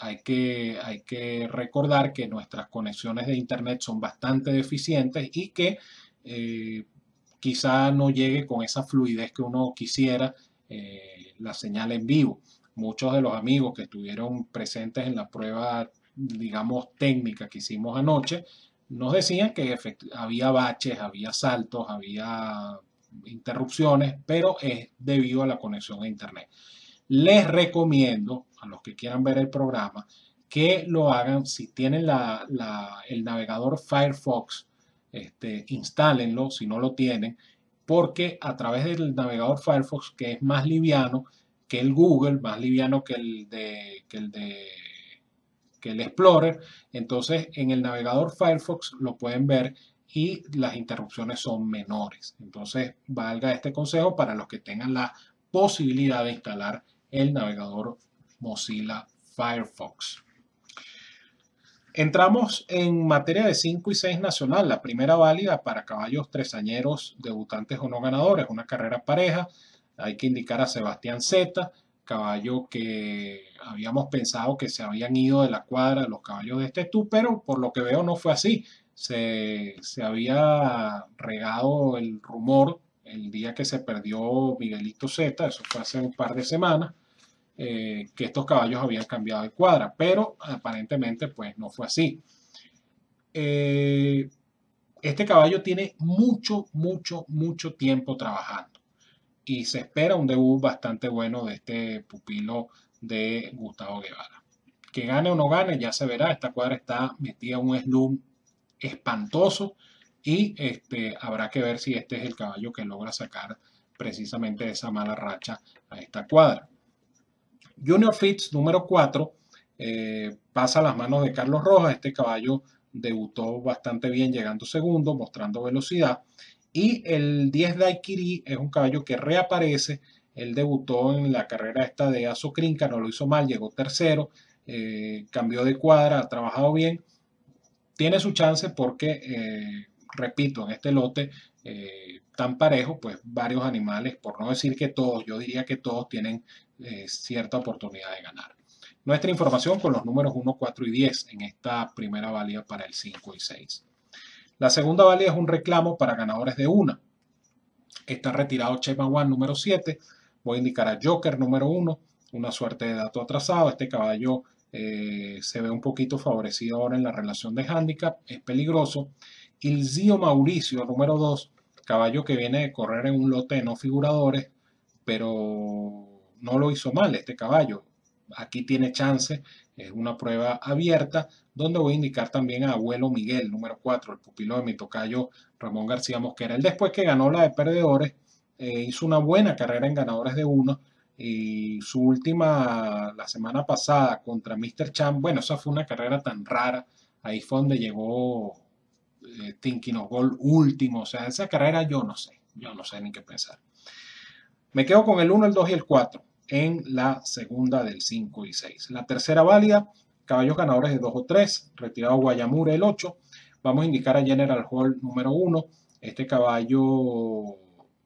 hay, que, recordar que nuestras conexiones de Internet son bastante deficientes y que eh, quizá no llegue con esa fluidez que uno quisiera eh, la señal en vivo. Muchos de los amigos que estuvieron presentes en la prueba, digamos, técnica que hicimos anoche, nos decían que había baches, había saltos, había interrupciones, pero es debido a la conexión a Internet. Les recomiendo a los que quieran ver el programa que lo hagan si tienen el navegador Firefox, este, instálenlo si no lo tienen, porque a través del navegador Firefox, que es más liviano que el Google, más liviano que el de, que el de que el Explorer. Entonces en el navegador Firefox lo pueden ver y las interrupciones son menores. Entonces valga este consejo para los que tengan la posibilidad de instalar el navegador Mozilla Firefox. Entramos en materia de 5 y 6 nacional, la primera válida para caballos tresañeros, debutantes o no ganadores, una carrera pareja. Hay que indicar a Sebastián Zeta, caballo que habíamos pensado que se habían ido de la cuadra los caballos de este tú, pero por lo que veo no fue así. Se, había regado el rumor el día que se perdió Miguelito Z, eso fue hace un par de semanas, eh, que estos caballos habían cambiado de cuadra, pero aparentemente pues no fue así. Eh, este caballo tiene mucho, mucho, mucho tiempo trabajando y se espera un debut bastante bueno de este pupilo de Gustavo Guevara. Que gane o no gane, ya se verá. Esta cuadra está metida en un slum espantoso y este, habrá que ver si este es el caballo que logra sacar precisamente esa mala racha a esta cuadra. Junior Fitz número 4 eh, pasa a las manos de Carlos Rojas. Este caballo debutó bastante bien llegando segundo, mostrando velocidad y el 10 Daikiri es un caballo que reaparece. Él debutó en la carrera esta de Azocrinca, no lo hizo mal, llegó tercero, eh, cambió de cuadra, ha trabajado bien. Tiene su chance porque, eh, repito, en este lote eh, tan parejo, pues varios animales, por no decir que todos, yo diría que todos tienen cierta oportunidad de ganar. Nuestra información con los números 1, 4 y 10 en esta primera válida para el 5 y 6. La segunda válida es un reclamo para ganadores de una. Está retirado Chapman One número 7. Voy a indicar a Joker número 1. Una suerte de dato atrasado. Este caballo eh, se ve un poquito favorecido ahora en la relación de handicap. Es peligroso. Ilzio Mauricio número 2. Caballo que viene de correr en un lote de no figuradores. Pero no lo hizo mal este caballo. Aquí tiene chance. Es una prueba abierta donde voy a indicar también a Abuelo Miguel, número 4, el pupilo de mi tocayo Ramón García Mosquera. Él después que ganó la de perdedores, eh, hizo una buena carrera en ganadores de uno y su última, la semana pasada contra Mr. Champ, bueno, esa fue una carrera tan rara, ahí fue donde llegó eh, Gol último, o sea, esa carrera yo no sé, yo no sé ni qué pensar. Me quedo con el 1, el 2 y el 4 en la segunda del 5 y 6. La tercera válida Caballos ganadores de 2 o 3, retirado Guayamura el 8. Vamos a indicar a General Hall número 1. Este caballo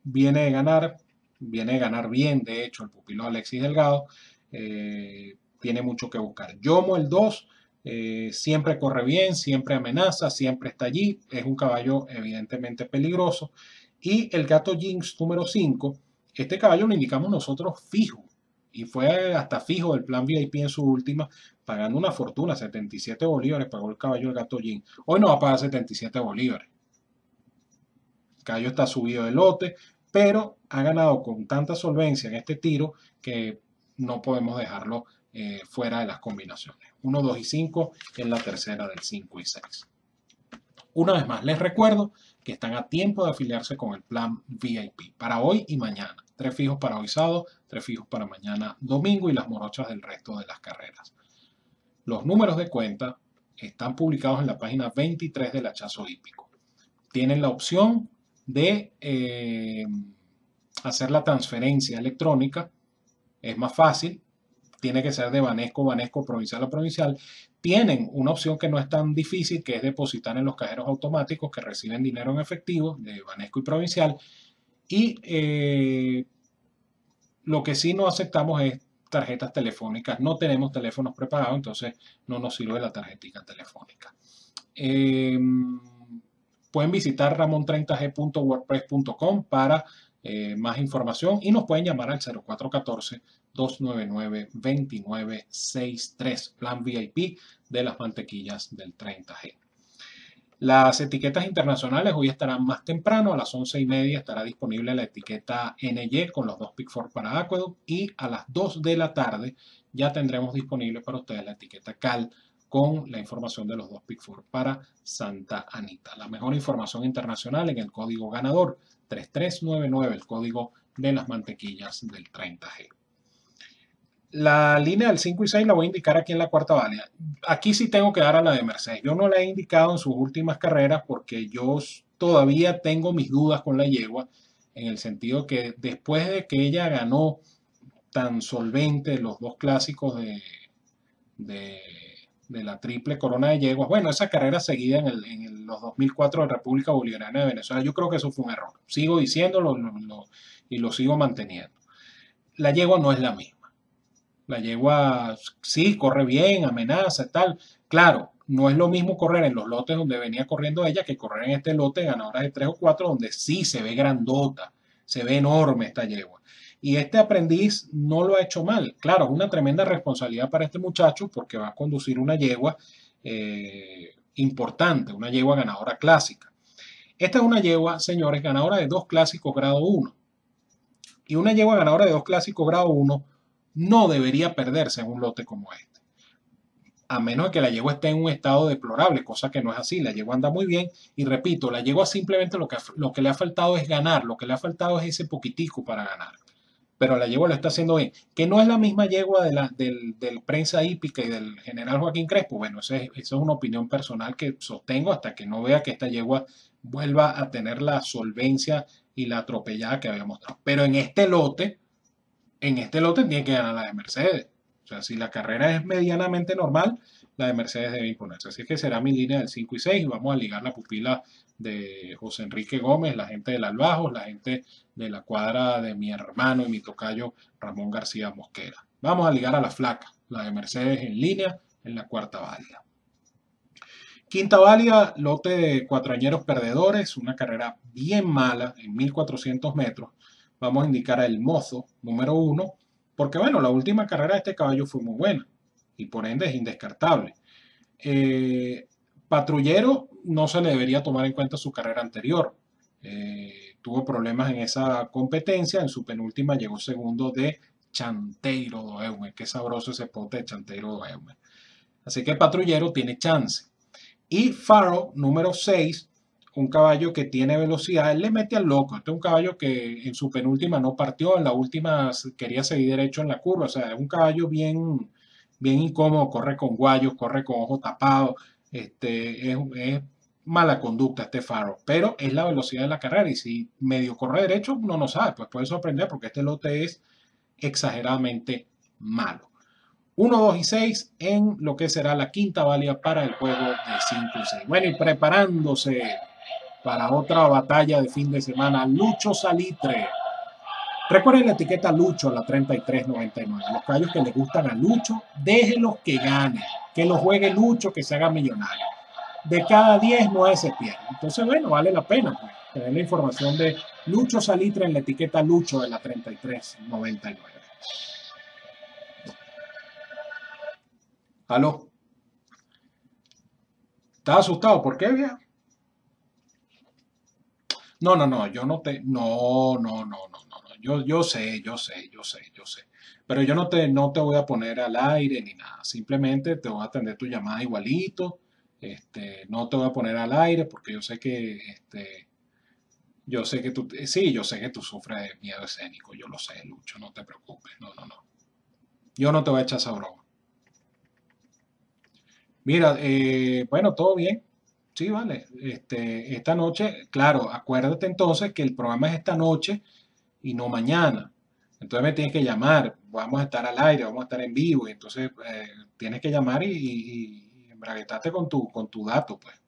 viene de ganar, viene de ganar bien, de hecho, el pupilo Alexis Delgado. Eh, tiene mucho que buscar. Yomo el 2, eh, siempre corre bien, siempre amenaza, siempre está allí. Es un caballo evidentemente peligroso. Y el gato Jinx número 5, este caballo lo indicamos nosotros fijo y fue hasta fijo el plan VIP en su última, pagando una fortuna, 77 bolívares, pagó el caballo el gato Jin. Hoy no va a pagar 77 bolívares. El caballo está subido de lote, pero ha ganado con tanta solvencia en este tiro que no podemos dejarlo eh, fuera de las combinaciones. 1, 2 y 5 en la tercera del 5 y 6. Una vez más, les recuerdo que están a tiempo de afiliarse con el plan VIP para hoy y mañana. Tres fijos para hoy sábado, tres fijos para mañana domingo y las morochas del resto de las carreras. Los números de cuenta están publicados en la página 23 del hachazo hípico. Tienen la opción de eh, hacer la transferencia electrónica. Es más fácil. Tiene que ser de Banesco, Banesco, provincial o provincial, tienen una opción que no es tan difícil, que es depositar en los cajeros automáticos que reciben dinero en efectivo de Banesco y provincial. Y eh, lo que sí no aceptamos es tarjetas telefónicas. No tenemos teléfonos prepagados, entonces no nos sirve la tarjetita telefónica. Em, pueden visitar ramon30g.wordpress.com para eh, más información y nos pueden llamar al 0414-299-2963, plan VIP de las mantequillas del 30G. Las etiquetas internacionales hoy estarán más temprano, a las 11 y media estará disponible la etiqueta NY con los dos Pickford para Aqueduct y a las 2 de la tarde ya tendremos disponible para ustedes la etiqueta CAL con la información de los dos Pickford para Santa Anita. La mejor información internacional en el código ganador 3399, el código de las mantequillas del 30G. La línea del 5 y 6 la voy a indicar aquí en la cuarta válida. Aquí sí tengo que dar a la de Mercedes. Yo no la he indicado en sus últimas carreras porque yo todavía tengo mis dudas con la yegua en el sentido que después de que ella ganó tan solvente los dos clásicos de, de, la triple corona de yeguas, bueno, esa carrera seguida en, el, en los 2004 de República Bolivariana de Venezuela, yo creo que eso fue un error. Sigo diciéndolo y lo sigo manteniendo. La yegua no es la misma. La yegua sí corre bien, amenaza, tal. Claro, no es lo mismo correr en los lotes donde venía corriendo ella que correr en este lote ganadora de 3 o 4 donde sí se ve grandota, se ve enorme esta yegua. Y este aprendiz no lo ha hecho mal. Claro, es una tremenda responsabilidad para este muchacho porque va a conducir una yegua eh, importante, una yegua ganadora clásica. Esta es una yegua, señores, ganadora de dos clásicos grado 1. Y una yegua ganadora de dos clásicos grado 1 no debería perderse en un lote como este. A menos que la yegua esté en un estado deplorable, cosa que no es así. La yegua anda muy bien y repito, la yegua simplemente lo que, lo que le ha faltado es ganar, lo que le ha faltado es ese poquitico para ganar. Pero la yegua lo está haciendo bien. Que no es la misma yegua de la, del, prensa hípica y del general Joaquín Crespo. Bueno, esa es, es una opinión personal que sostengo hasta que no vea que esta yegua vuelva a tener la solvencia y la atropellada que había mostrado. Pero en este lote, en este lote tiene que ganar la de Mercedes. O sea, si la carrera es medianamente normal, la de Mercedes debe imponerse. Así que será mi línea del 5 y 6 y vamos a ligar la pupila de José Enrique Gómez, la gente del Albajos, la gente de la cuadra de mi hermano y mi tocayo Ramón García Mosquera. Vamos a ligar a la flaca, la de Mercedes en línea en la cuarta válida. Quinta válida, lote de cuatrañeros perdedores, una carrera bien mala en 1400 metros vamos a indicar a El Mozo, número uno, porque bueno, la última carrera de este caballo fue muy buena y por ende es indescartable. Eh, patrullero no se le debería tomar en cuenta su carrera anterior. Eh, tuvo problemas en esa competencia, en su penúltima llegó segundo de Chanteiro do Eume. Qué sabroso ese pote de Chanteiro do Eume. Así que Patrullero tiene chance. Y Faro, número 6, un caballo que tiene velocidad, él le mete al loco. Este es un caballo que en su penúltima no partió, en la última quería seguir derecho en la curva. O sea, es un caballo bien, bien incómodo, corre con guayos, corre con ojos tapados. Este, es, mala conducta este faro, pero es la velocidad de la carrera. Y si medio corre derecho, uno no sabe, pues puede sorprender porque este lote es exageradamente malo. 1, 2 y 6 en lo que será la quinta válida para el juego de 5 y 6. Bueno, y preparándose para otra batalla de fin de semana, Lucho Salitre. Recuerden la etiqueta Lucho, la 3399. Los caballos que le gustan a Lucho, déjenlos que gane, que lo juegue Lucho, que se haga millonario. De cada 10, 9 se pierde. Entonces, bueno, vale la pena pues, tener la información de Lucho Salitre en la etiqueta Lucho de la 3399. ¿Aló? ¿Estás asustado? ¿Por qué, viejo? No, no, no, yo no te, no, no, no, no, no, yo, yo sé, yo sé, yo sé, yo sé. Pero yo no te, no te voy a poner al aire ni nada. Simplemente te voy a atender tu llamada igualito. Este, no te voy a poner al aire porque yo sé que, este, yo sé que tú, sí, yo sé que tú sufres de miedo escénico. Yo lo sé, Lucho, no te preocupes. No, no, no. Yo no te voy a echar esa broma. Mira, eh, bueno, todo bien. Sí, vale. Este, esta noche, claro, acuérdate entonces que el programa es esta noche y no mañana. Entonces me tienes que llamar. vamos a estar al aire, vamos a estar en vivo, y entonces eh, tienes que llamar y, y, embraguetarte con tu, con tu dato, pues.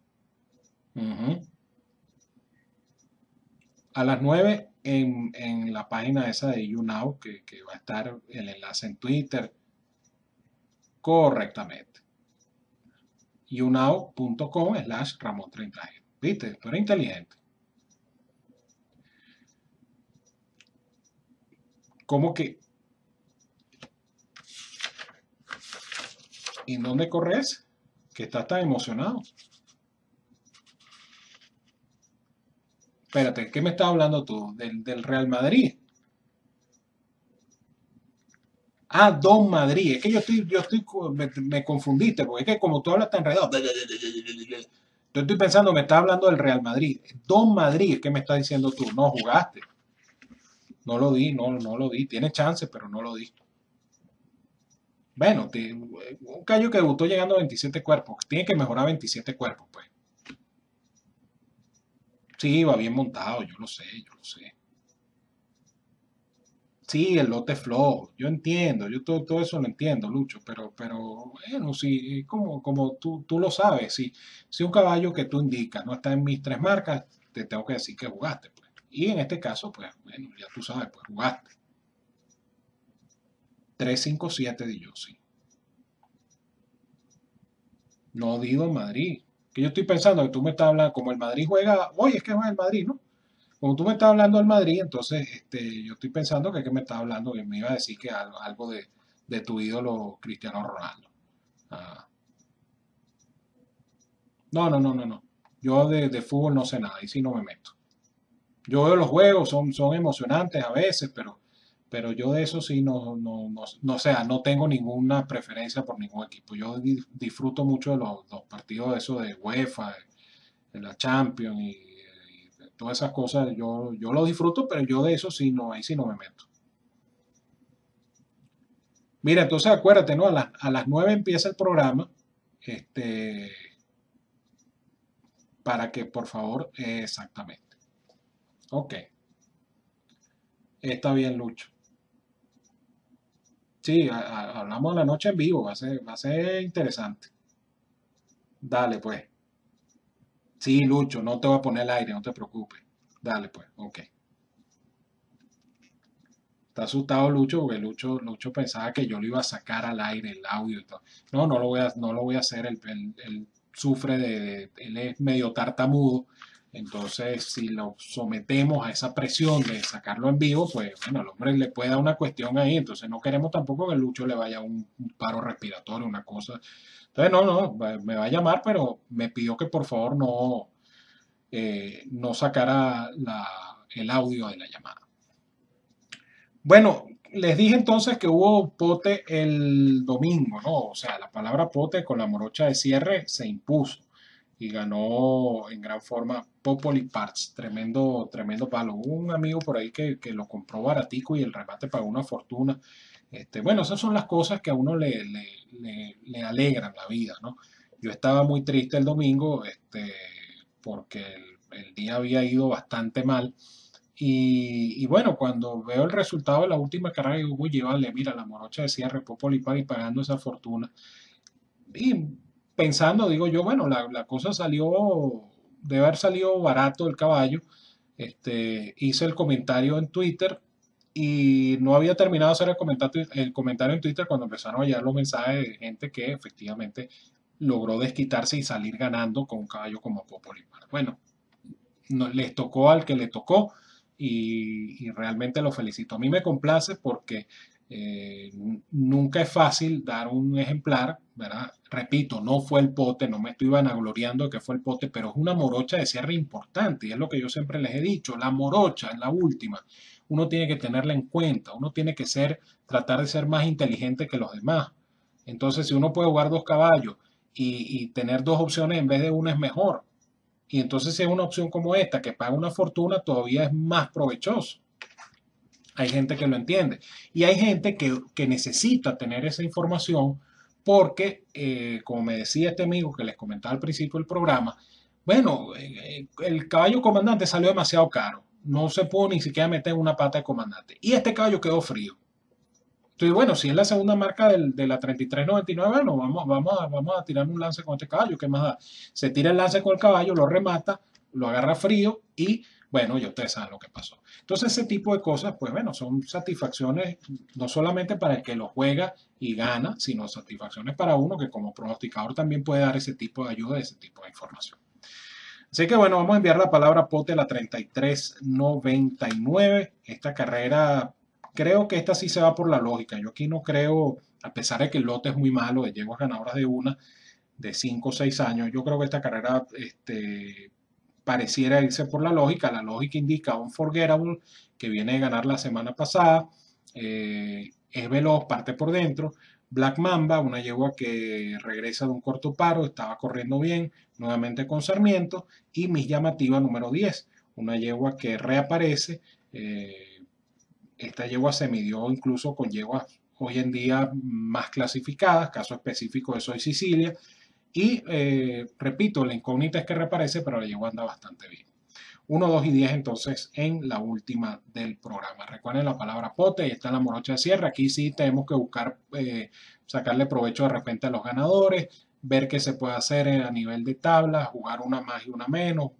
A las 9 en, en, la página esa de YouNow, que, que va a estar el enlace en Twitter, correctamente. YouNow.com slash Ramón 30 ¿Viste? Tú eres inteligente. ¿Cómo que? ¿Y dónde corres? Que estás tan emocionado. Espérate, ¿qué me estás hablando tú? ¿Del, Real Madrid? Ah, Don Madrid. Es que yo estoy, yo estoy, me, confundiste, porque es que como tú hablas tan enredado. Yo estoy pensando, me estás hablando del Real Madrid. Don Madrid, ¿qué me estás diciendo tú? No jugaste. No lo di, no, no lo di. Tiene chance, pero no lo di. Bueno, un callo que debutó llegando a 27 cuerpos. Tiene que mejorar 27 cuerpos, pues. Sí, va bien montado, yo lo sé, yo lo sé. Sí, el lote flow, yo entiendo, yo todo, todo eso lo entiendo, Lucho, pero, pero bueno, sí, como, como tú, tú lo sabes, si, si un caballo que tú indicas no está en mis tres marcas, te tengo que decir que jugaste. Pues. Y en este caso, pues, bueno, ya tú sabes, pues jugaste. 3-5-7 de sí. No digo Madrid. Que yo estoy pensando que tú me estás hablando, como el Madrid juega, oye, es que juega el Madrid, ¿no? Como tú me estás hablando del Madrid, entonces este, yo estoy pensando que, que me estás hablando, que me iba a decir que algo, de, tu ídolo Cristiano Ronaldo. Ah. No, no, no, no, no. Yo de, fútbol no sé nada, y si no me meto. Yo veo los juegos, son, son emocionantes a veces, pero, pero yo de eso sí no, no, no, sea, no tengo ninguna preferencia por ningún equipo. Yo disfruto mucho de los, partidos de eso de UEFA, de, la Champions y, todas esas cosas. Yo, yo lo disfruto, pero yo de eso sí no, ahí sí no me meto. Mira, entonces acuérdate, ¿no? A, las, a las 9 empieza el programa. Este, para que por favor, exactamente. Ok. Está bien, Lucho. Sí, hablamos la noche en vivo, va a ser, va a ser interesante. Dale, pues. Sí, Lucho, no te voy a poner el aire, no te preocupes. Dale, pues, ok. Está asustado Lucho porque Lucho, Lucho pensaba que yo lo iba a sacar al aire, el audio y todo. No, no lo voy a, no lo voy a hacer. Él, sufre de, Él es medio tartamudo entonces, si lo sometemos a esa presión de sacarlo en vivo, pues bueno, al hombre le puede dar una cuestión ahí. Entonces, no queremos tampoco que el Lucho le vaya un, paro respiratorio, una cosa. Entonces, no, no, me va a llamar, pero me pidió que por favor no, eh, no sacara el audio de la llamada. Bueno, les dije entonces que hubo pote el domingo, ¿no? O sea, la palabra pote con la morocha de cierre se impuso y ganó en gran forma Popoli Parts, tremendo, tremendo palo. un amigo por ahí que, lo compró baratico y el remate pagó una fortuna. Este, bueno, esas son las cosas que a uno le, le, alegran la vida, ¿no? Yo estaba muy triste el domingo este, porque el, día había ido bastante mal. Y, bueno, cuando veo el resultado de la última carrera, digo, uy, llévale, mira, la morocha de cierre, Popoli y pagando esa fortuna. Y pensando, digo yo, bueno, la, cosa salió, debe haber salido barato el caballo. Este, hice el comentario en Twitter y no había terminado de hacer el comentario, el comentario en Twitter cuando empezaron a llegar los mensajes de gente que efectivamente logró desquitarse y salir ganando con un caballo como Popolimar. Bueno, no, les tocó al que le tocó y, y, realmente lo felicito. A mí me complace porque eh, nunca es fácil dar un ejemplar, ¿verdad? Repito, no fue el pote, no me estoy vanagloriando de que fue el pote, pero es una morocha de cierre importante y es lo que yo siempre les he dicho, la morocha en la última, uno tiene que tenerla en cuenta, uno tiene que ser, tratar de ser más inteligente que los demás. Entonces, si uno puede jugar dos caballos y, y tener dos opciones en vez de una es mejor. Y entonces si es una opción como esta, que paga una fortuna, todavía es más provechoso. Hay gente que lo entiende. Y hay gente que, necesita tener esa información porque, eh, como me decía este amigo que les comentaba al principio del programa, bueno, eh, el caballo comandante salió demasiado caro. No se pudo ni siquiera meter una pata de comandante. Y este caballo quedó frío. Entonces, bueno, si es la segunda marca del, de la 3399, bueno, vamos, vamos, a, vamos a tirar un lance con este caballo, ¿qué más da? Se tira el lance con el caballo, lo remata, lo agarra frío y, bueno, ya ustedes saben lo que pasó. Entonces, ese tipo de cosas, pues bueno, son satisfacciones no solamente para el que lo juega y gana, sino satisfacciones para uno que como pronosticador también puede dar ese tipo de ayuda, ese tipo de información. Así que bueno, vamos a enviar la palabra pote a la 3399. Esta carrera creo que esta sí se va por la lógica. Yo aquí no creo, a pesar de que el lote es muy malo, de yeguas ganadoras de una, de 5 o 6 años, yo creo que esta carrera este, pareciera irse por la lógica. La lógica indica un Forgettable que viene de ganar la semana pasada. Eh, es veloz, parte por dentro. Black Mamba, una yegua que regresa de un corto paro, estaba corriendo bien, nuevamente con Sarmiento. Y Mis Llamativa número 10, una yegua que reaparece. Eh, esta yegua se midió incluso con yeguas hoy en día más clasificadas, caso específico de Soy Sicilia. Y eh, repito, la incógnita es que reaparece, pero la yegua anda bastante bien. 1, 2 y 10 entonces en la última del programa. Recuerden la palabra pote, y está la morocha de cierre. Aquí sí tenemos que buscar eh, sacarle provecho de repente a los ganadores, ver qué se puede hacer a nivel de tabla, jugar una más y una menos.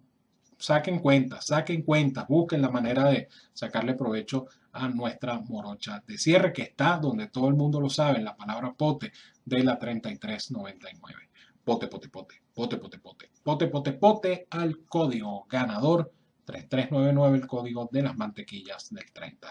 Saquen cuentas, saquen cuentas, busquen la manera de sacarle provecho a nuestra morocha de cierre, que está donde todo el mundo lo sabe, en la palabra pote de la 3399. Pote, pote, pote, pote, pote, pote, pote, pote, pote al código ganador 3399, el código de las mantequillas del 30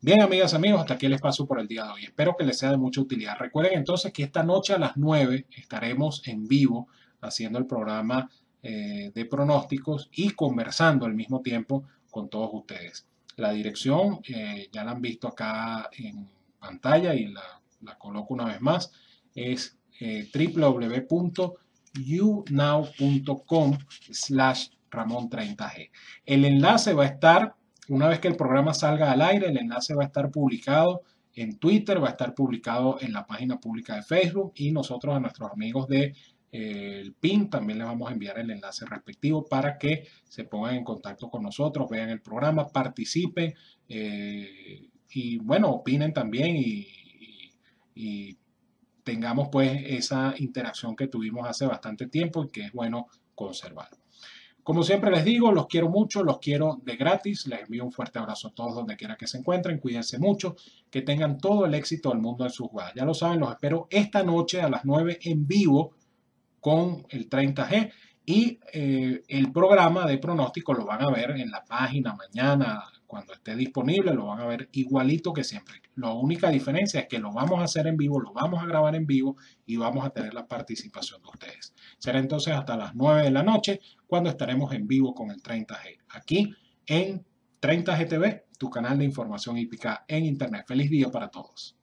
Bien, amigas, amigos, hasta aquí les paso por el día de hoy. Espero que les sea de mucha utilidad. Recuerden entonces que esta noche a las 9 estaremos en vivo haciendo el programa eh, de pronósticos y conversando al mismo tiempo con todos ustedes. La dirección eh, ya la han visto acá en pantalla y la, coloco una vez más. Es eh, slash Ramón 30G. El enlace va a estar, una vez que el programa salga al aire, el enlace va a estar publicado en Twitter, va a estar publicado en la página pública de Facebook y nosotros a nuestros amigos de el PIN, también les vamos a enviar el enlace respectivo para que se pongan en contacto con nosotros, vean el programa, participen eh, y bueno, opinen también y, tengamos pues esa interacción que tuvimos hace bastante tiempo y que es bueno conservar. Como siempre les digo, los quiero mucho, los quiero de gratis. Les envío un fuerte abrazo a todos donde quiera que se encuentren. Cuídense mucho, que tengan todo el éxito del mundo en sus jugadas. Ya lo saben, los espero esta noche a las 9 en vivo con el 30G y eh, el programa de pronóstico lo van a ver en la página mañana cuando esté disponible, lo van a ver igualito que siempre. La única diferencia es que lo vamos a hacer en vivo, lo vamos a grabar en vivo y vamos a tener la participación de ustedes. Será entonces hasta las 9 de la noche cuando estaremos en vivo con el 30G, aquí en 30G TV, tu canal de información hípica en Internet. Feliz día para todos.